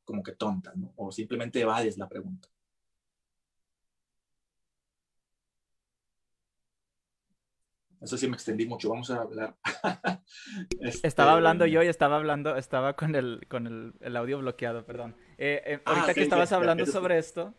como que tontas, ¿no? o simplemente evades la pregunta. Eso sí me extendí mucho, vamos a hablar. Este, estaba hablando yo y estaba hablando, estaba con el, con el, audio bloqueado, perdón. Eh, eh, ah, ahorita que estabas hablando sobre esto,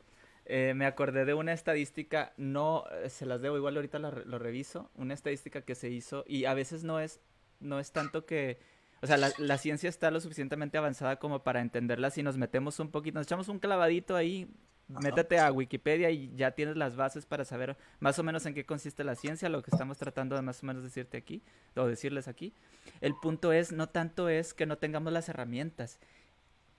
eh, me acordé de una estadística, no eh, se las debo, igual ahorita lo reviso, una estadística que se hizo y a veces no es, no es tanto que, o sea, la, ciencia está lo suficientemente avanzada como para entenderla si nos metemos un poquito, nos echamos un clavadito ahí, métete a Wikipedia y ya tienes las bases para saber más o menos en qué consiste la ciencia, lo que estamos tratando de más o menos decirte aquí, o decirles aquí. El punto es, no tanto es que no tengamos las herramientas,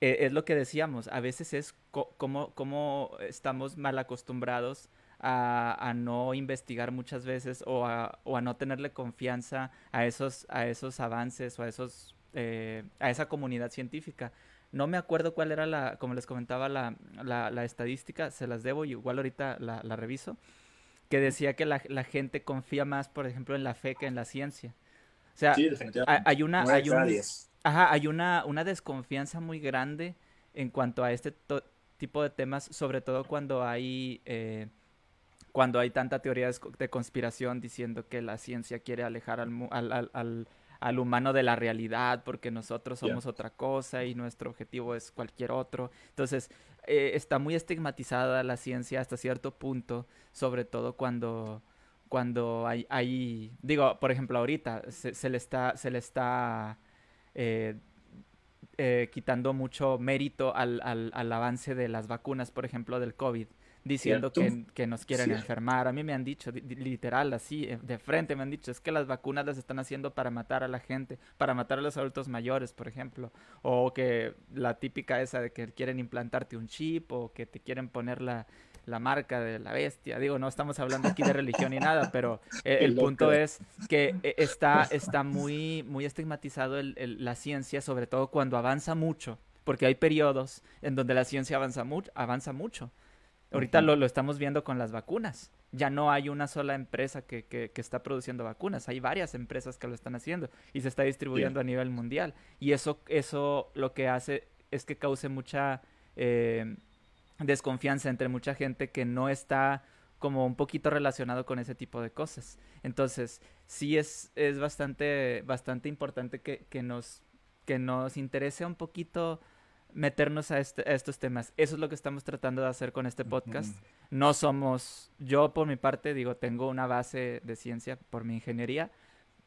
eh, es lo que decíamos, a veces es como, estamos mal acostumbrados a, no investigar muchas veces o a, no tenerle confianza a esos, a esos avances o a, esos, eh, a esa comunidad científica. No me acuerdo cuál era la, como les comentaba, la, la, estadística, se las debo y igual ahorita la, reviso, que decía que la, gente confía más, por ejemplo, en la fe que en la ciencia. O sea, hay una... hay Ajá, hay una, una desconfianza muy grande en cuanto a este tipo de temas, sobre todo cuando hay, eh, cuando hay tanta teoría de, conspiración diciendo que la ciencia quiere alejar al, al, al, al humano de la realidad porque nosotros somos otra cosa y nuestro objetivo es cualquier otro. Entonces, eh, está muy estigmatizada la ciencia hasta cierto punto, sobre todo cuando cuando hay, hay digo, por ejemplo, ahorita se, se le está, se le está eh, eh, quitando mucho mérito al, al, avance de las vacunas, por ejemplo, del COVID, diciendo que, que, nos quieren enfermar. A mí me han dicho, literal, así, eh, de frente me han dicho, es que las vacunas las están haciendo para matar a la gente, para matar a los adultos mayores, por ejemplo, o que la típica esa de que quieren implantarte un chip o que te quieren poner la la marca de la bestia. Digo, no estamos hablando aquí de religión ni nada, pero eh, el punto es que eh, está, está muy, muy estigmatizado el, la ciencia, sobre todo cuando avanza mucho, porque hay periodos en donde la ciencia avanza, mucho avanza mucho. Ahorita lo, lo, estamos viendo con las vacunas. Ya no hay una sola empresa que, que, está produciendo vacunas, hay varias empresas que lo están haciendo y se está distribuyendo a nivel mundial. Y eso, eso lo que hace es que cause mucha... Eh, desconfianza entre mucha gente que no está como un poquito relacionado con ese tipo de cosas. Entonces, sí es, es bastante, bastante importante que, que, nos, que nos interese un poquito meternos a, este, a, estos temas. Eso es lo que estamos tratando de hacer con este podcast. No somos, yo por mi parte digo, tengo una base de ciencia por mi ingeniería,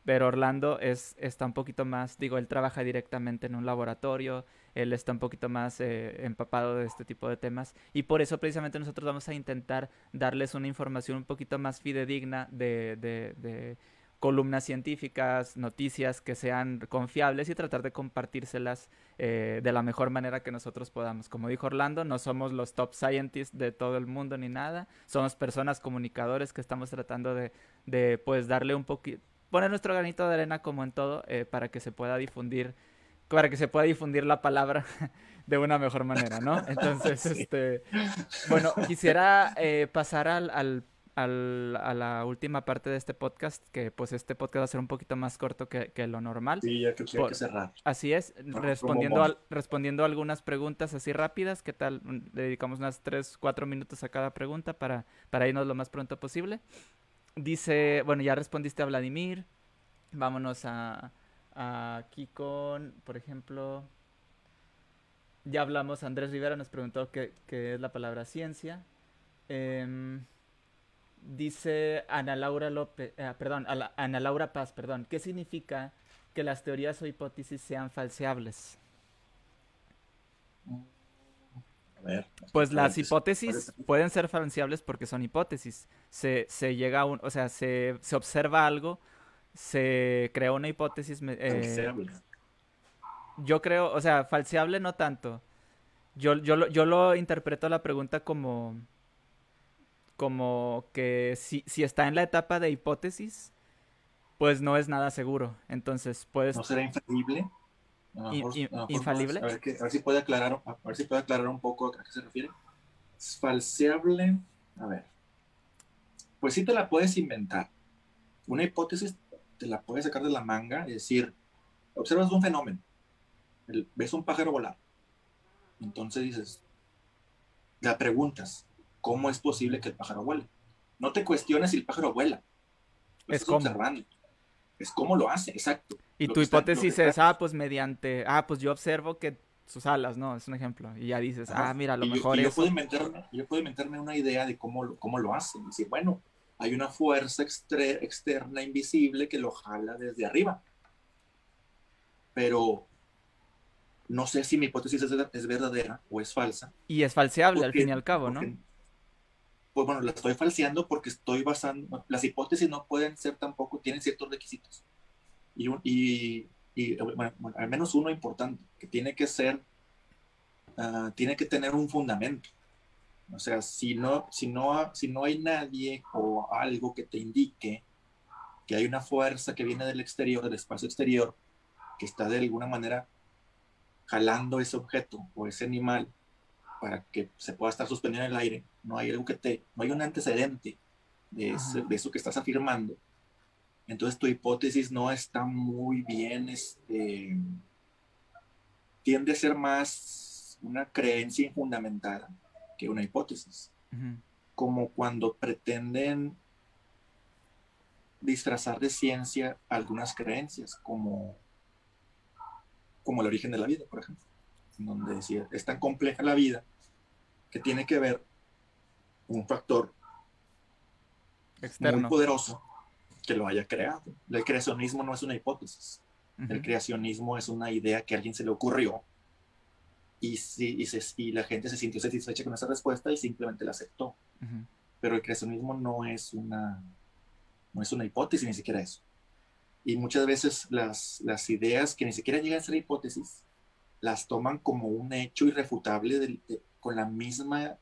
pero Orlando es, está un poquito más, digo, él trabaja directamente en un laboratorio, él está un poquito más eh, empapado de este tipo de temas y por eso precisamente nosotros vamos a intentar darles una información un poquito más fidedigna de, de, de columnas científicas, noticias que sean confiables y tratar de compartírselas eh, de la mejor manera que nosotros podamos. Como dijo Orlando, no somos los top scientists de todo el mundo ni nada, somos personas comunicadores que estamos tratando de, de pues darle un poquito, poner nuestro granito de arena como en todo eh, para que se pueda difundir, para que se pueda difundir la palabra de una mejor manera, ¿no? Entonces, este, bueno, quisiera eh, pasar al, al al, a la última parte de este podcast, que pues este podcast va a ser un poquito más corto que, que lo normal. Sí, ya que que cerrar. Así es, respondiendo, a, respondiendo algunas preguntas así rápidas, ¿qué tal? Le dedicamos unas 3, 4 minutos a cada pregunta para, para irnos lo más pronto posible. Dice, bueno, ya respondiste a Vladimir, vámonos a, aquí con, por ejemplo, ya hablamos, Andrés Rivera nos preguntó qué, qué es la palabra ciencia. Eh, Dice Ana Laura López, eh, perdón, Ana Laura Paz, perdón. ¿Qué significa que las teorías o hipótesis sean falseables? Pues las hipótesis pueden ser falseables porque son hipótesis. Se, se llega a un, o sea, se, se observa algo, se crea una hipótesis. Eh, yo creo, o sea, falseable no tanto. Yo, yo, yo lo interpreto la pregunta como como que si, si está en la etapa de hipótesis, pues no es nada seguro. Entonces, puedes... ¿No será infalible? ¿Infalible? A ver, a ver, si puede aclarar, a ver si puede aclarar un poco a qué se refiere. Es falseable. A ver. Pues sí te la puedes inventar. Una hipótesis te la puedes sacar de la manga y decir, observas un fenómeno, ves un pájaro volar. Entonces dices, la preguntas, ¿cómo es posible que el pájaro vuele? No te cuestiones si el pájaro vuela. es como. Es cómo lo hace, exacto. Y tu hipótesis es, ah, pues mediante, ah, pues yo observo que sus alas, ¿no? Es un ejemplo. Y ya dices, ah, mira, a lo mejor yo, yo, puedo inventarme, yo puedo inventarme una idea de cómo lo, cómo lo hace. decir, bueno, hay una fuerza externa invisible que lo jala desde arriba. Pero no sé si mi hipótesis es, verdadera o es falsa. Y es falseable al fin y al cabo, ¿no? Pues bueno, la estoy falseando porque estoy basando, las hipótesis no pueden ser tampoco, tienen ciertos requisitos. Y, y, y bueno, al menos uno importante, que tiene que ser, uh, tiene que tener un fundamento. O sea, si no, si, no, si no hay nadie o algo que te indique que hay una fuerza que viene del exterior, del espacio exterior, que está de alguna manera jalando ese objeto o ese animal para que se pueda estar suspendido en el aire, no hay algo que te, no hay un antecedente de, eso que estás afirmando, entonces tu hipótesis no está muy bien, este, tiende a ser más una creencia infundamentada que una hipótesis, como cuando pretenden disfrazar de ciencia algunas creencias, como, como el origen de la vida, por ejemplo donde decía, es tan compleja la vida que tiene que ver un factor Externo. muy poderoso que lo haya creado. El creacionismo no es una hipótesis. El creacionismo es una idea que a alguien se le ocurrió y, si, y, la gente se sintió satisfecha con esa respuesta y simplemente la aceptó. Pero el creacionismo no es una, no es una hipótesis, ni siquiera eso. Y muchas veces las, las ideas que ni siquiera llegan a ser hipótesis las toman como un hecho irrefutable con la misma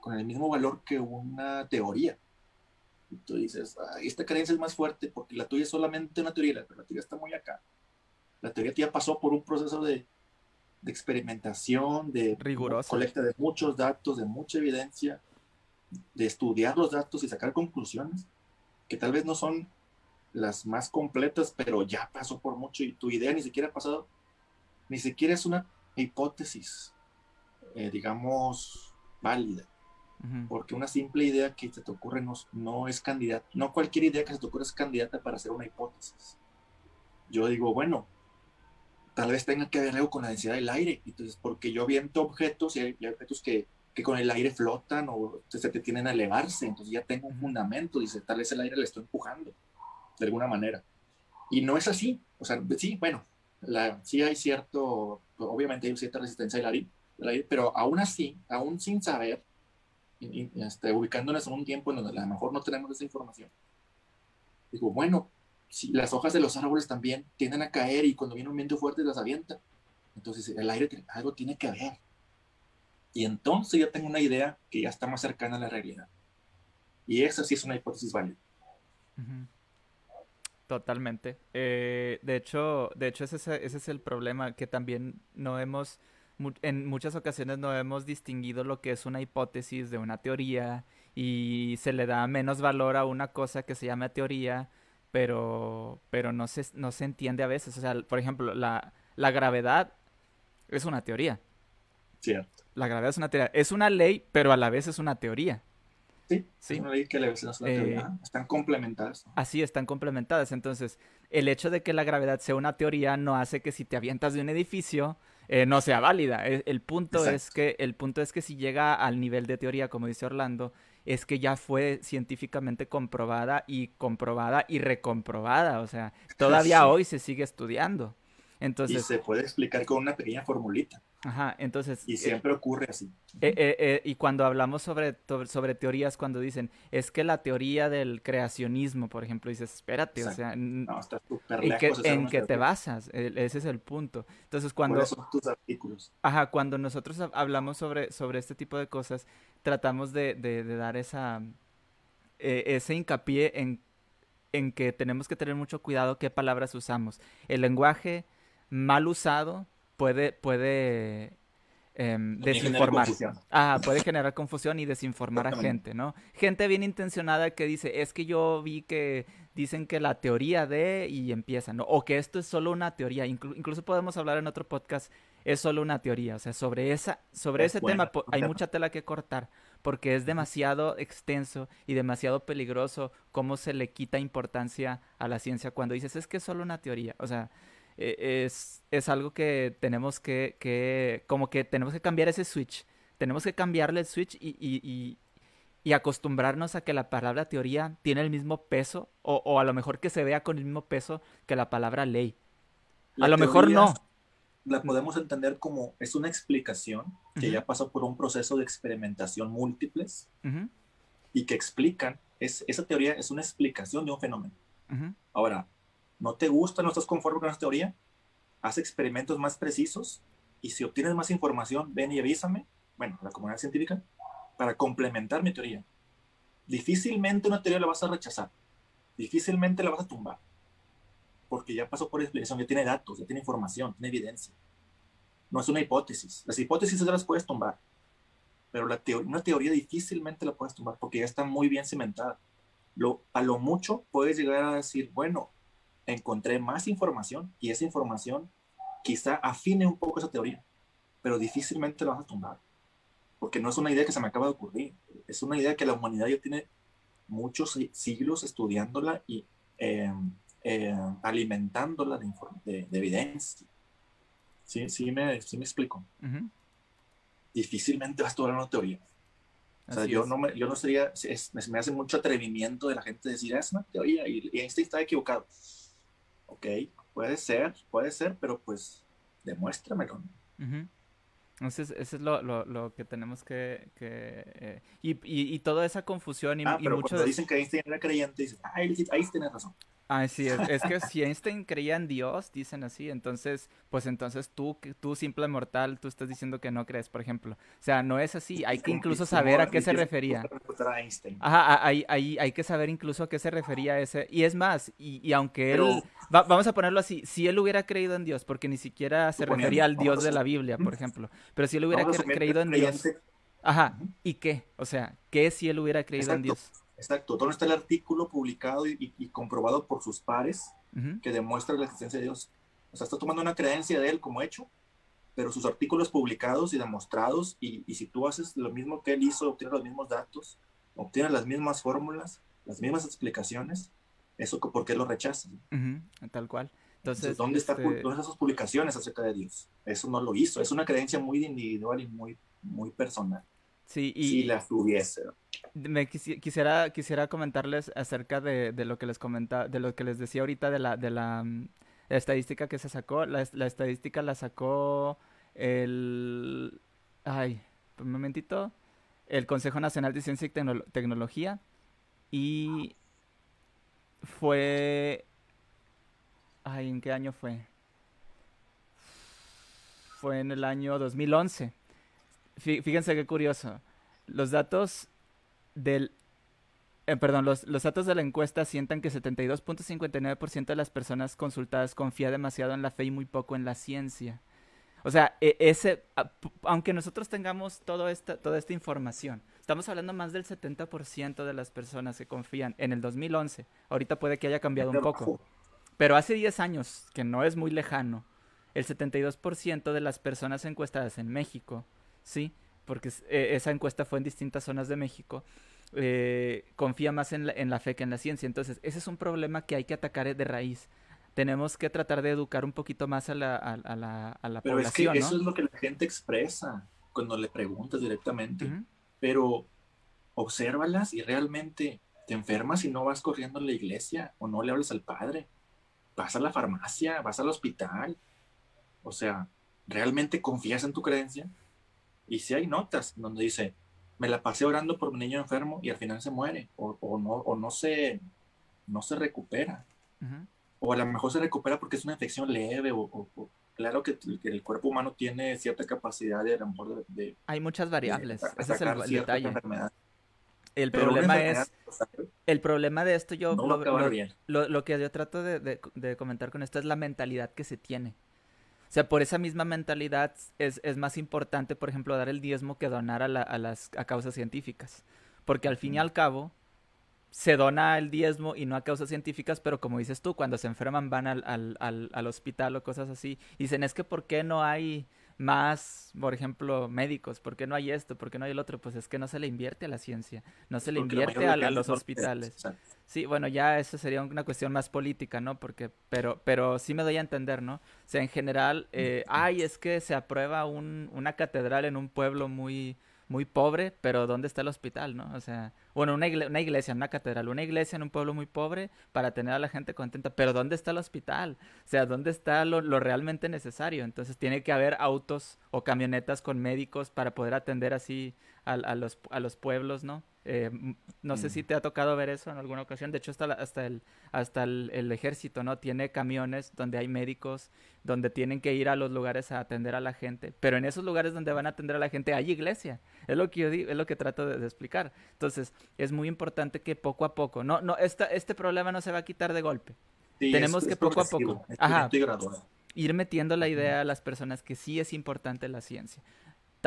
con el mismo valor que una teoría. Y tú dices, esta creencia es más fuerte porque la tuya es solamente una teoría, pero la teoría está muy acá. La teoría ya pasó por un proceso de, de experimentación, de Riguroso. colecta de muchos datos, de mucha evidencia, de estudiar los datos y sacar conclusiones que tal vez no son las más completas, pero ya pasó por mucho y tu idea ni siquiera ha pasado ni siquiera es una hipótesis, eh, digamos, válida. Porque una simple idea que se te ocurre no, no es candidata, no cualquier idea que se te ocurre es candidata para hacer una hipótesis. Yo digo, bueno, tal vez tenga que ver algo con la densidad del aire. Entonces, porque yo viento objetos y hay, objetos que, que, con el aire flotan o se te tienen a elevarse. Entonces ya tengo un fundamento. Dice, tal vez el aire le estoy empujando de alguna manera. Y no es así. O sea, sí, bueno, la, sí hay cierto, obviamente hay cierta resistencia del aire, pero aún así, aún sin saber, este, ubicándonos en un tiempo en donde a lo mejor no tenemos esa información, digo, bueno, si las hojas de los árboles también tienden a caer y cuando viene un viento fuerte las avienta, entonces el aire algo tiene que haber. Y entonces ya tengo una idea que ya está más cercana a la realidad. Y esa sí es una hipótesis válida. Totalmente. Eh, de hecho, de hecho ese, ese, es el problema, que también no hemos, en muchas ocasiones no hemos distinguido lo que es una hipótesis de una teoría y se le da menos valor a una cosa que se llama teoría, pero, pero no, se, no se entiende a veces. O sea, por ejemplo, la, la gravedad es una teoría. Cierto. La gravedad es una teoría. Es una ley, pero a la vez es una teoría. Sí, sí. que le eh, Están complementadas. Así, están complementadas. Entonces, el hecho de que la gravedad sea una teoría no hace que si te avientas de un edificio eh, no sea válida. E, el, punto es que, el punto es que si llega al nivel de teoría, como dice Orlando, es que ya fue científicamente comprobada y comprobada y recomprobada. O sea, todavía hoy se sigue estudiando. Entonces, y se puede explicar con una pequeña formulita. Ajá, entonces... Y siempre ocurre así. Eh, eh, eh, y cuando hablamos sobre, sobre teorías, cuando dicen, es que la teoría del creacionismo, por ejemplo, dices, espérate, o sea... No, está súper lejos. ¿En qué te basas? E, ese es el punto. Entonces, cuando... Son tus artículos. Ajá, cuando nosotros hablamos sobre, sobre este tipo de cosas, tratamos de, de, dar esa... ese hincapié en, en que tenemos que tener mucho cuidado qué palabras usamos. El lenguaje mal usado puede, puede em, desinformar. Ah, puede generar confusión y desinformar a gente, ¿no? Gente bien intencionada que dice, es que yo vi que dicen que la teoría de y empiezan, ¿no? O que esto es solo una teoría. incluso podemos hablar en otro podcast, es solo una teoría. O sea, sobre, esa, sobre ese tema hay mucha tela que cortar porque es demasiado extenso y demasiado peligroso cómo se le quita importancia a la ciencia cuando dices, es que es solo una teoría. O sea, es, es algo que tenemos que, que, como que tenemos que cambiar ese switch. Tenemos que cambiarle el switch y, y, y, acostumbrarnos a que la palabra teoría tiene el mismo peso o, o, a lo mejor que se vea con el mismo peso que la palabra ley. a lo mejor no. La podemos entender como es una explicación que ya pasó por un proceso de experimentación múltiples y que explican, es, esa teoría es una explicación de un fenómeno. Ahora, no te gusta, no estás conforme con esa teoría, haz experimentos más precisos y si obtienes más información, ven y avísame, bueno, la comunidad científica, para complementar mi teoría. Difícilmente una teoría la vas a rechazar, difícilmente la vas a tumbar, porque ya pasó por explicación, ya tiene datos, ya tiene información, tiene evidencia. No es una hipótesis. Las hipótesis ya las puedes tumbar, pero la una teoría difícilmente la puedes tumbar porque ya está muy bien cimentada. Lo, a lo mucho puedes llegar a decir, bueno, encontré más información y esa información quizá afine un poco esa teoría, pero difícilmente la vas a tumbar, porque no es una idea que se me acaba de ocurrir, es una idea que la humanidad ya tiene muchos siglos estudiándola y eh, eh, alimentándola de, evidencia. ¿Sí, sí, me, sí me explico. Difícilmente vas a tomar una teoría. O sea, yo no, me, yo no sería, me hace mucho atrevimiento de la gente decir, ah, es una teoría y, y Einstein está equivocado ok, puede ser, puede ser, pero pues demuéstramelo. Entonces, eso es lo, lo, lo, que tenemos que... que eh, y, y, y, toda esa confusión y, ah, y pero cuando dicen que Einstein era creyente, dicen, ah, Einstein tiene razón. Ah, sí, es, que si Einstein creía en Dios, dicen así, entonces, pues entonces tú, tú simple mortal, tú estás diciendo que no crees, por ejemplo. O sea, no es así, hay que incluso saber a qué se refería. Ajá, hay, hay, hay que saber incluso a qué se refería ese. Y es más, y, y aunque él, vamos a ponerlo así, si él hubiera creído en Dios, porque ni siquiera se refería al Dios de la Biblia, por ejemplo, pero si él hubiera creído en Dios... Ajá, ¿y qué? O sea, ¿qué si él hubiera creído en Dios? Exacto, ¿dónde está el artículo publicado y, comprobado por sus pares que demuestra la existencia de Dios? O sea, está tomando una creencia de él como hecho pero sus artículos publicados y demostrados, y, y si tú haces lo mismo que él hizo, obtienes los mismos datos, obtienes las mismas fórmulas, las mismas explicaciones, eso por qué lo rechazas. tal cual. Entonces, ¿dónde, está, este ¿dónde están sus publicaciones acerca de Dios? Eso no lo hizo. Es una creencia muy individual y muy, muy personal. Sí, y si la tuviese. Me quisiera, quisiera comentarles acerca de, de, lo que les comentaba, de lo que les decía ahorita de la, de la, mm, estadística que se sacó. La, la, estadística la sacó el. Ay, un momentito. El Consejo Nacional de Ciencia y Tecnología. Y fue... Ay, ¿en qué año fue? Fue en el año 2011. Fíjense qué curioso. Los datos del... Eh, perdón, los, los, datos de la encuesta sientan que 72.59% de las personas consultadas confía demasiado en la fe y muy poco en la ciencia. O sea, e, ese, aunque nosotros tengamos todo esta, toda esta información, estamos hablando más del 70% de las personas que confían en el 2011. Ahorita puede que haya cambiado un poco. Pero hace 10 años, que no es muy lejano, el 72% de las personas encuestadas en México, ¿sí? Porque e, esa encuesta fue en distintas zonas de México, eh, confía más en la, en la fe que en la ciencia. Entonces, ese es un problema que hay que atacar de raíz tenemos que tratar de educar un poquito más a la, a, la, a la Pero es que eso es lo que la gente expresa cuando le preguntas directamente. Pero obsérvalas y realmente te enfermas y no vas corriendo a la iglesia o no le hablas al padre. Vas a la farmacia, vas al hospital. O sea, ¿realmente confías en tu creencia? Y si hay notas donde dice, me la pasé orando por un niño enfermo y al final se muere o, o no, o no, se, no se recupera. O a lo mejor se recupera porque es una infección leve, o, claro que, el cuerpo humano tiene cierta capacidad de, a lo mejor de, Hay muchas variables, ese es el, detalle. El problema es, el problema de esto yo, lo, lo, que yo trato de, de, comentar con esto es la mentalidad que se tiene. O sea, por esa misma mentalidad es, es más importante, por ejemplo, dar el diezmo que donar a, a las a causas científicas. Porque al fin y al cabo, se dona el diezmo y no a causas científicas, pero como dices tú, cuando se enferman van al, al, al, al hospital o cosas así, y dicen, es que ¿por qué no hay más, por ejemplo, médicos? ¿Por qué no hay esto? ¿Por qué no hay el otro? Pues es que no se le invierte a la ciencia, no se le invierte a, los hospitales. Sí, bueno, ya eso sería una cuestión más política, ¿no? Porque, pero, pero sí me doy a entender, ¿no? O sea, en general, eh, ay, es que se aprueba un, una catedral en un pueblo muy, muy pobre, pero ¿dónde está el hospital, no? O sea, bueno, una, una iglesia, una catedral, una iglesia en un pueblo muy pobre para tener a la gente contenta, pero ¿dónde está el hospital? O sea, ¿dónde está lo, lo realmente necesario? Entonces tiene que haber autos o camionetas con médicos para poder atender así a, a, los, a los pueblos, ¿no? Eh, no sé si te ha tocado ver eso en alguna ocasión. De hecho, hasta, hasta, el, hasta el, ejército, ¿no? Tiene camiones donde hay médicos, donde tienen que ir a los lugares a atender a la gente. Pero en esos lugares donde van a atender a la gente hay iglesia. Es lo que yo digo, es lo que trato de, explicar. Entonces, es muy importante que poco a poco, no, no, esta, este problema no se va a quitar de golpe. Tenemos que poco a poco ir metiendo la idea a las personas que sí es importante la ciencia.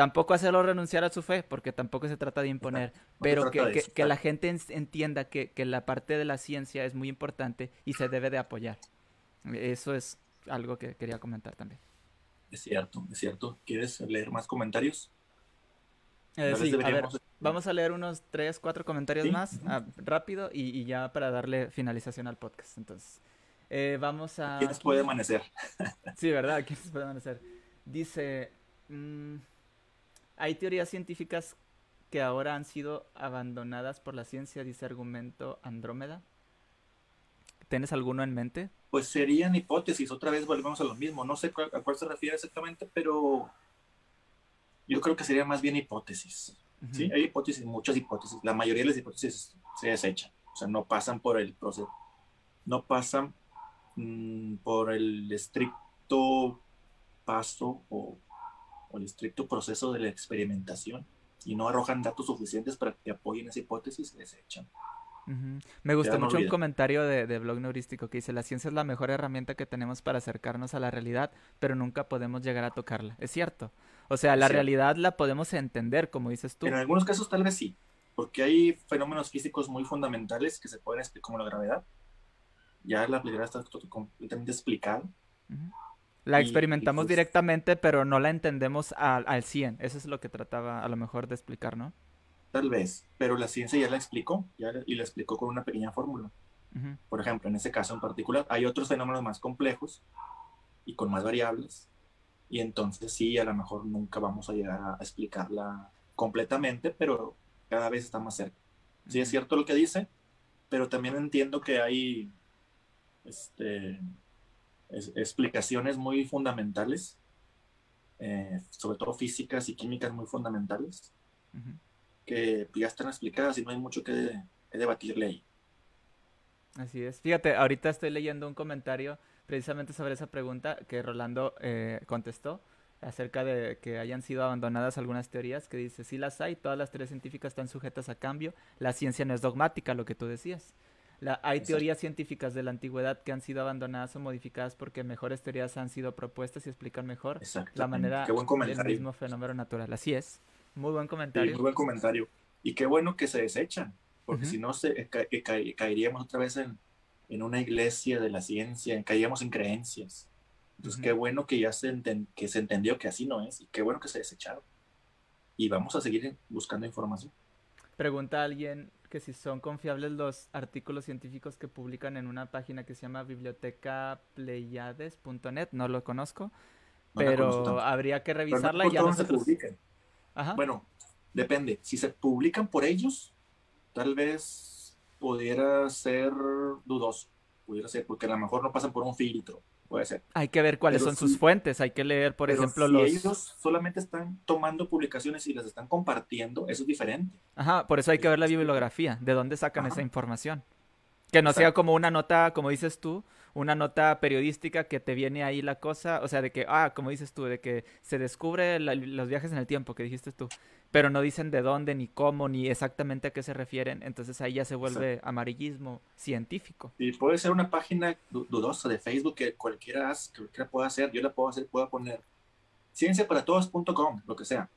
Tampoco hacerlo renunciar a su fe, porque tampoco se trata de imponer, pero que, que, la gente entienda que, que, la parte de la ciencia es muy importante y se debe de apoyar. Eso es algo que quería comentar también. Es cierto, es cierto. ¿Quieres leer más comentarios? Eh, sí, a ver, vamos a leer unos tres, cuatro comentarios más ah, rápido y, ya para darle finalización al podcast. Entonces, eh, vamos a... ¿Quiénes puede amanecer? sí, ¿verdad? ¿Quiénes puede amanecer? Dice... Mm, hay teorías científicas que ahora han sido abandonadas por la ciencia, dice argumento Andrómeda. ¿Tienes alguno en mente? Pues serían hipótesis, otra vez volvemos a lo mismo, no sé a cuál se refiere exactamente, pero yo creo que sería más bien hipótesis. Sí, hay hipótesis, muchas hipótesis, la mayoría de las hipótesis se desechan, o sea, no pasan por el proceso, no pasan mm, por el estricto paso o o el estricto proceso de la experimentación y no arrojan datos suficientes para que apoyen esa hipótesis, desechan. Me gustó mucho un comentario de, de, Blog Neurístico que dice, la ciencia es la mejor herramienta que tenemos para acercarnos a la realidad, pero nunca podemos llegar a tocarla. Es cierto. O sea, la realidad la podemos entender, como dices tú. En algunos casos tal vez sí, porque hay fenómenos físicos muy fundamentales que se pueden explicar como la gravedad. Ya la realidad está completamente explicada. La experimentamos pues directamente, pero no la entendemos al, al 100. Eso es lo que trataba a lo mejor de explicar, ¿no? Tal vez, pero la ciencia ya la explicó ya, y la explicó con una pequeña fórmula. Por ejemplo, en ese caso en particular, hay otros fenómenos más complejos y con más variables, y entonces sí, a lo mejor nunca vamos a llegar a explicarla completamente, pero cada vez está más cerca. Sí es cierto lo que dice, pero también entiendo que hay este, explicaciones muy fundamentales, eh, sobre todo físicas y químicas muy fundamentales, que ya están explicadas y no hay mucho que, debatirle ahí. Así es. Fíjate, ahorita estoy leyendo un comentario precisamente sobre esa pregunta que Rolando eh, contestó acerca de que hayan sido abandonadas algunas teorías, que dice, sí las hay, todas las teorías científicas están sujetas a cambio, la ciencia no es dogmática, lo que tú decías. La, hay teorías científicas de la antigüedad que han sido abandonadas o modificadas porque mejores teorías han sido propuestas y explican mejor la manera del mismo fenómeno natural. Así es. Muy buen comentario. muy buen comentario. Y qué bueno que se desechan, porque si no se, caeríamos otra vez en, en, una iglesia de la ciencia, caeríamos en creencias. Entonces, qué bueno que ya se, que se entendió que así no es, y qué bueno que se desecharon. Y vamos a seguir buscando información. Pregunta a alguien que si son confiables los artículos científicos que publican en una página que se llama bibliotecapleiades.net, no lo conozco, pero habría que revisarla y ya nosotros... Bueno, depende. Si se publican por ellos, tal vez pudiera ser dudoso. Pudiera ser, porque a lo mejor no pasan por un filtro. Puede ser. Hay que ver cuáles son sus fuentes. Hay que leer, por ejemplo, si ellos solamente están tomando publicaciones y las están compartiendo, eso es diferente. Ajá, por eso hay que ver la bibliografía. ¿De dónde sacan esa información? Que no sea como una nota, como dices tú, una nota periodística que te viene ahí la cosa, o sea, de que, ah, como dices tú, de que se descubre los viajes en el tiempo, que dijiste tú, pero no dicen de dónde, ni cómo, ni exactamente a qué se refieren, entonces ahí ya se vuelve amarillismo científico. Y puede ser una página dudosa de Facebook que cualquiera, cualquiera pueda hacer, yo la puedo hacer, puedo poner cienciaparatodos.com, lo que sea.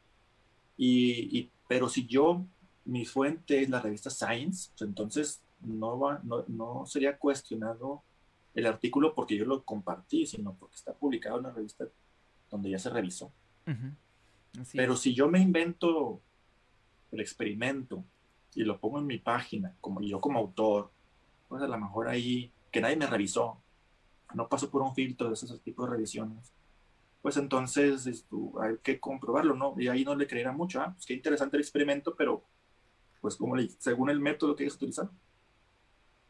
Y, y, pero si yo, mi fuente es la revista Science, pues entonces no, va, no, no, sería cuestionado el artículo porque yo lo compartí, sino porque está publicado en una revista donde ya se revisó. Pero si yo me invento el experimento y lo pongo en mi página, como yo como autor, pues a lo mejor ahí, que nadie me revisó, no pasó por un filtro de esos tipos de revisiones, pues entonces esto, hay que comprobarlo, ¿no? Y ahí no le creerá mucho, ah, pues qué interesante el experimento, pero pues como le, según el método que hayas utilizado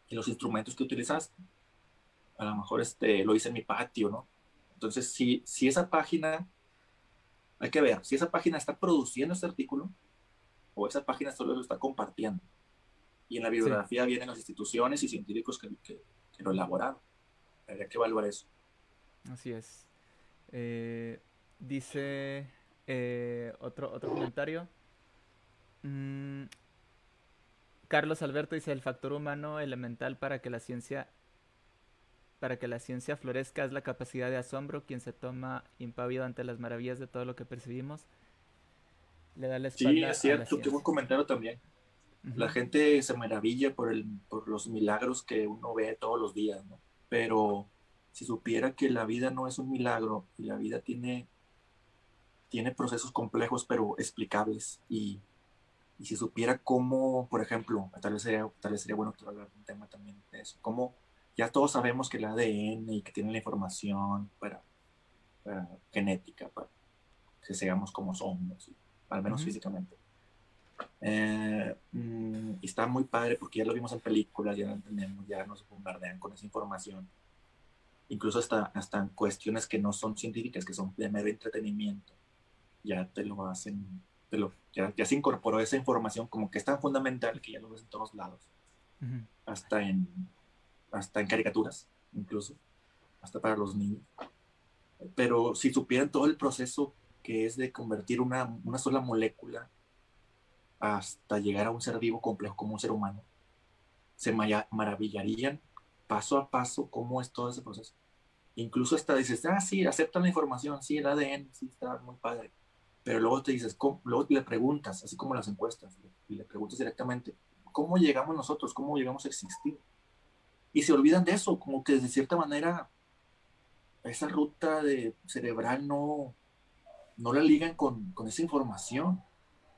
y los instrumentos que utilizaste. A lo mejor este, lo hice en mi patio, ¿no? Entonces, si, si esa página, hay que ver, si esa página está produciendo este artículo o esa página solo lo está compartiendo. Y en la bibliografía vienen las instituciones y científicos que, que, lo elaboraron. Habría que evaluar eso. Así es. Eh, dice eh, otro, otro comentario. Mm, Carlos Alberto dice el factor humano elemental para que la ciencia para que la ciencia florezca es la capacidad de asombro, quien se toma impávido ante las maravillas de todo lo que percibimos. Le da la espalda sí, es cierto, tengo un comentario también. La gente se maravilla por, el, por los milagros que uno ve todos los días, ¿no? Pero si supiera que la vida no es un milagro y la vida tiene, tiene procesos complejos pero explicables y y si supiera cómo, por ejemplo, tal vez sería, tal vez sería bueno que hablar un tema también de eso, cómo ya todos sabemos que el ADN y que tiene la información para, genética, para que seamos como somos, al menos físicamente. Eh, mm, y está muy padre porque ya lo vimos en películas, ya lo entendemos, ya nos bombardean con esa información. Incluso hasta, hasta en cuestiones que no son científicas, que son de mero entretenimiento, ya te lo hacen ya, se incorporó esa información como que es tan fundamental que ya lo ves en todos lados. Hasta en hasta en caricaturas, incluso, hasta para los niños. Pero si supieran todo el proceso que es de convertir una, una sola molécula hasta llegar a un ser vivo complejo como un ser humano, se maravillarían paso a paso cómo es todo ese proceso. Incluso hasta dices, ah, sí, aceptan la información, sí, el ADN, sí, está muy padre pero luego te dices, luego le preguntas, así como las encuestas, y le preguntas directamente, ¿cómo llegamos nosotros? ¿Cómo llegamos a existir? Y se olvidan de eso, como que de cierta manera esa ruta de cerebral no, no la ligan con, con, esa información,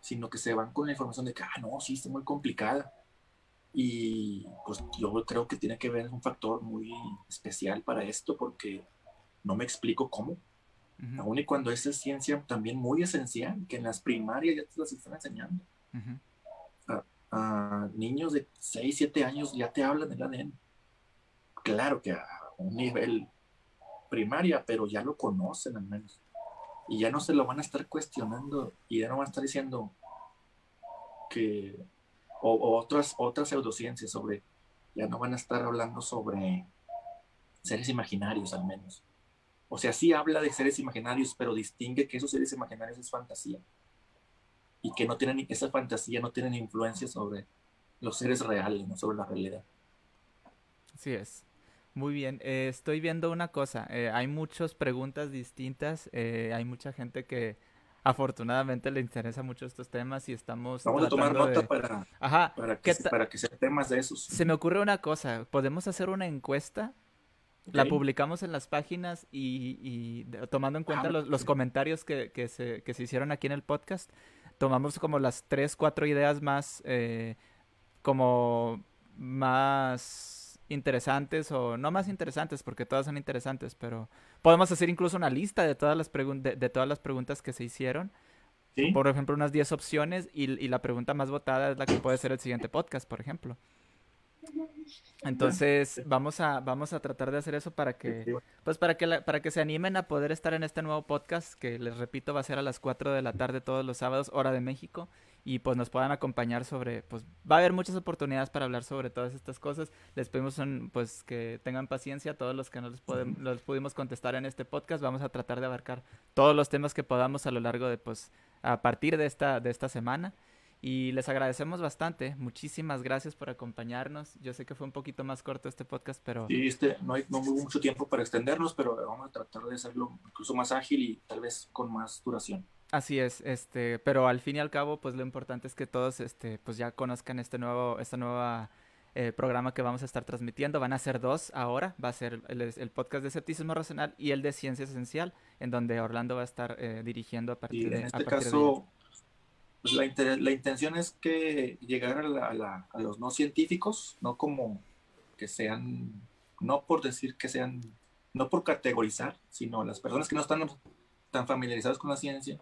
sino que se van con la información de que, ah, no, sí, está muy complicada. Y pues yo creo que tiene que ver un factor muy especial para esto porque no me explico cómo. Aún y cuando esa es ciencia también muy esencial, que en las primarias ya te las están enseñando. a, niños de 6, 7 años ya te hablan del ADN. Claro que a un nivel primaria, pero ya lo conocen al menos. Y ya no se lo van a estar cuestionando y ya no van a estar diciendo que, o, otras, otras pseudociencias sobre, ya no van a estar hablando sobre seres imaginarios al menos. O sea, sí habla de seres imaginarios, pero distingue que esos seres imaginarios es fantasía. Y que no tienen, esa fantasía no tienen influencia sobre los seres reales, no sobre la realidad. Así es. Muy bien, eh, estoy viendo una cosa, eh, hay muchas preguntas distintas, eh, hay mucha gente que afortunadamente le interesa mucho estos temas y estamos... Vamos a tomar nota para, para, que, para que sean temas de esos. Se me ocurre una cosa, podemos hacer una encuesta, la publicamos en las páginas y, tomando en ah, cuenta los, comentarios que, que, se, que se hicieron aquí en el podcast, tomamos como las tres, cuatro ideas más, como más interesantes o no más interesantes porque todas son interesantes, pero podemos hacer incluso una lista de todas las, de, de, todas las preguntas que se hicieron. Por ejemplo, unas 10 opciones y, y, la pregunta más votada es la que puede ser el siguiente podcast, por ejemplo. Entonces, vamos a, vamos a tratar de hacer eso para que, pues para que, para que se animen a poder estar en este nuevo podcast, que les repito, va a ser a las 4 de la tarde todos los sábados, hora de México y pues nos puedan acompañar sobre, pues va a haber muchas oportunidades para hablar sobre todas estas cosas. Les pedimos pues que tengan paciencia, todos los que no les, podemos, los pudimos contestar en este podcast, vamos a tratar de abarcar todos los temas que podamos a lo largo de, pues, a partir de esta, de esta semana. Y les agradecemos bastante. Muchísimas gracias por acompañarnos. Yo sé que fue un poquito más corto este podcast, pero... Sí, este, no hay no hubo mucho tiempo para extendernos, pero vamos a tratar de hacerlo incluso más ágil y tal vez con más duración. Así es, este, pero al fin y al cabo, pues lo importante es que todos, este, pues ya conozcan este nuevo, esta nueva eh, programa que vamos a estar transmitiendo. Van a ser dos ahora, va a ser el, podcast de escepticismo racional y el de ciencia esencial, en donde Orlando va a estar eh, dirigiendo a partir de. En este caso, pues la, la, intención es que llegar a, a los no científicos, no como que sean, no por decir que sean, no por categorizar, sino las personas que no están tan familiarizadas con la ciencia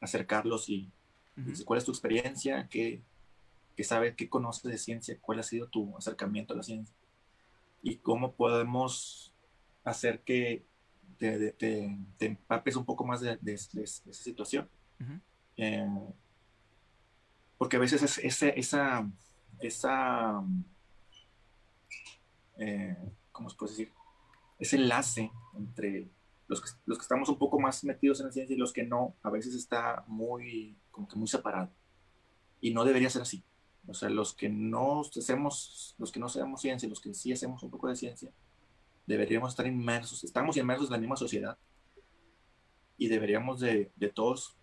acercarlos y cuál es tu experiencia, qué, qué sabes, qué conoces de ciencia, cuál ha sido tu acercamiento a la ciencia y cómo podemos hacer que te, te, empapes un poco más de, esa situación. Eh, porque a veces es, esa, esa, esa eh, ¿cómo se puede decir? Ese enlace entre los que, los que estamos un poco más metidos en la ciencia y los que no, a veces está muy, como que muy separado. Y no debería ser así. O sea, los que no hacemos, los que no hacemos ciencia, los que sí hacemos un poco de ciencia, deberíamos estar inmersos, estamos inmersos en la misma sociedad y deberíamos de, de todos,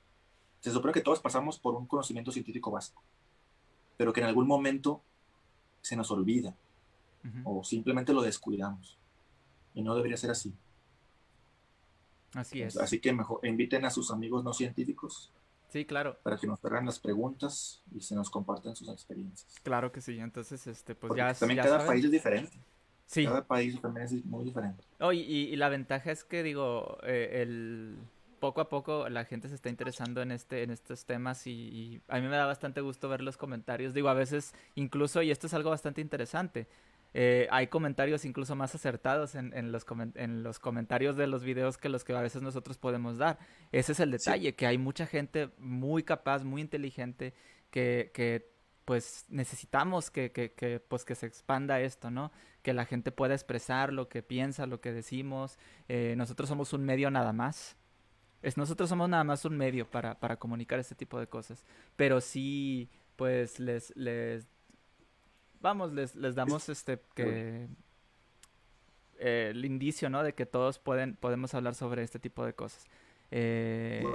se supone que todos pasamos por un conocimiento científico básico, pero que en algún momento se nos olvida o simplemente lo descuidamos. Y no debería ser así. Así es. Así que mejor inviten a sus amigos no científicos. Sí, claro. Para que nos hagan las preguntas y se nos compartan sus experiencias. Claro que sí. Entonces, este, pues ya. También cada país es diferente. Sí. Cada país también es muy diferente. Oh, y, la ventaja es que, digo, eh, el poco a poco la gente se está interesando en este en estos temas y, y, a mí me da bastante gusto ver los comentarios. Digo, a veces incluso, y esto es algo bastante interesante, eh, hay comentarios incluso más acertados en, en, los en los comentarios de los videos que los que a veces nosotros podemos dar. Ese es el detalle, que hay mucha gente muy capaz, muy inteligente, que, que pues necesitamos que, que, que, pues que se expanda esto, ¿no? Que la gente pueda expresar lo que piensa, lo que decimos. Eh, nosotros somos un medio nada más. Es, nosotros somos nada más un medio para, para comunicar este tipo de cosas. Pero sí, pues les, les vamos, les, les damos este que eh, el indicio, ¿no? De que todos pueden, podemos hablar sobre este tipo de cosas. Eh,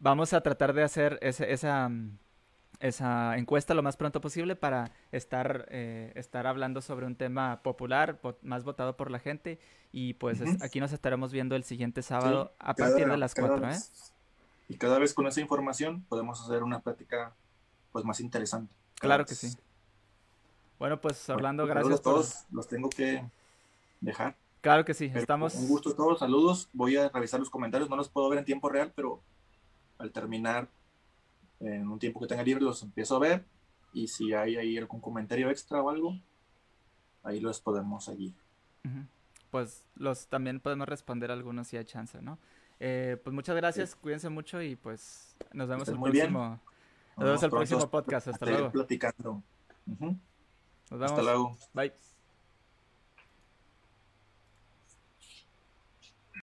vamos a tratar de hacer ese, esa, esa encuesta lo más pronto posible para estar, eh, estar hablando sobre un tema popular, más votado por la gente. Y pues aquí nos estaremos viendo el siguiente sábado a partir de las 4. ¿eh? Y cada vez con esa información podemos hacer una plática pues más interesante. Claro que sí. Bueno, pues Orlando, pues, gracias. A todos los tengo que dejar. Claro que sí, estamos. Un gusto a todos, saludos. Voy a revisar los comentarios, no los puedo ver en tiempo real, pero al terminar en un tiempo que tenga libre los empiezo a ver y si hay ahí algún comentario extra o algo, ahí los podemos allí. Pues los también podemos responder algunos si hay chance, ¿no? Eh, pues muchas gracias, cuídense mucho y pues nos vemos el próximo. Nos vemos el próximo podcast. Hasta luego. Platicando. Nos vemos. Hasta luego. Bye.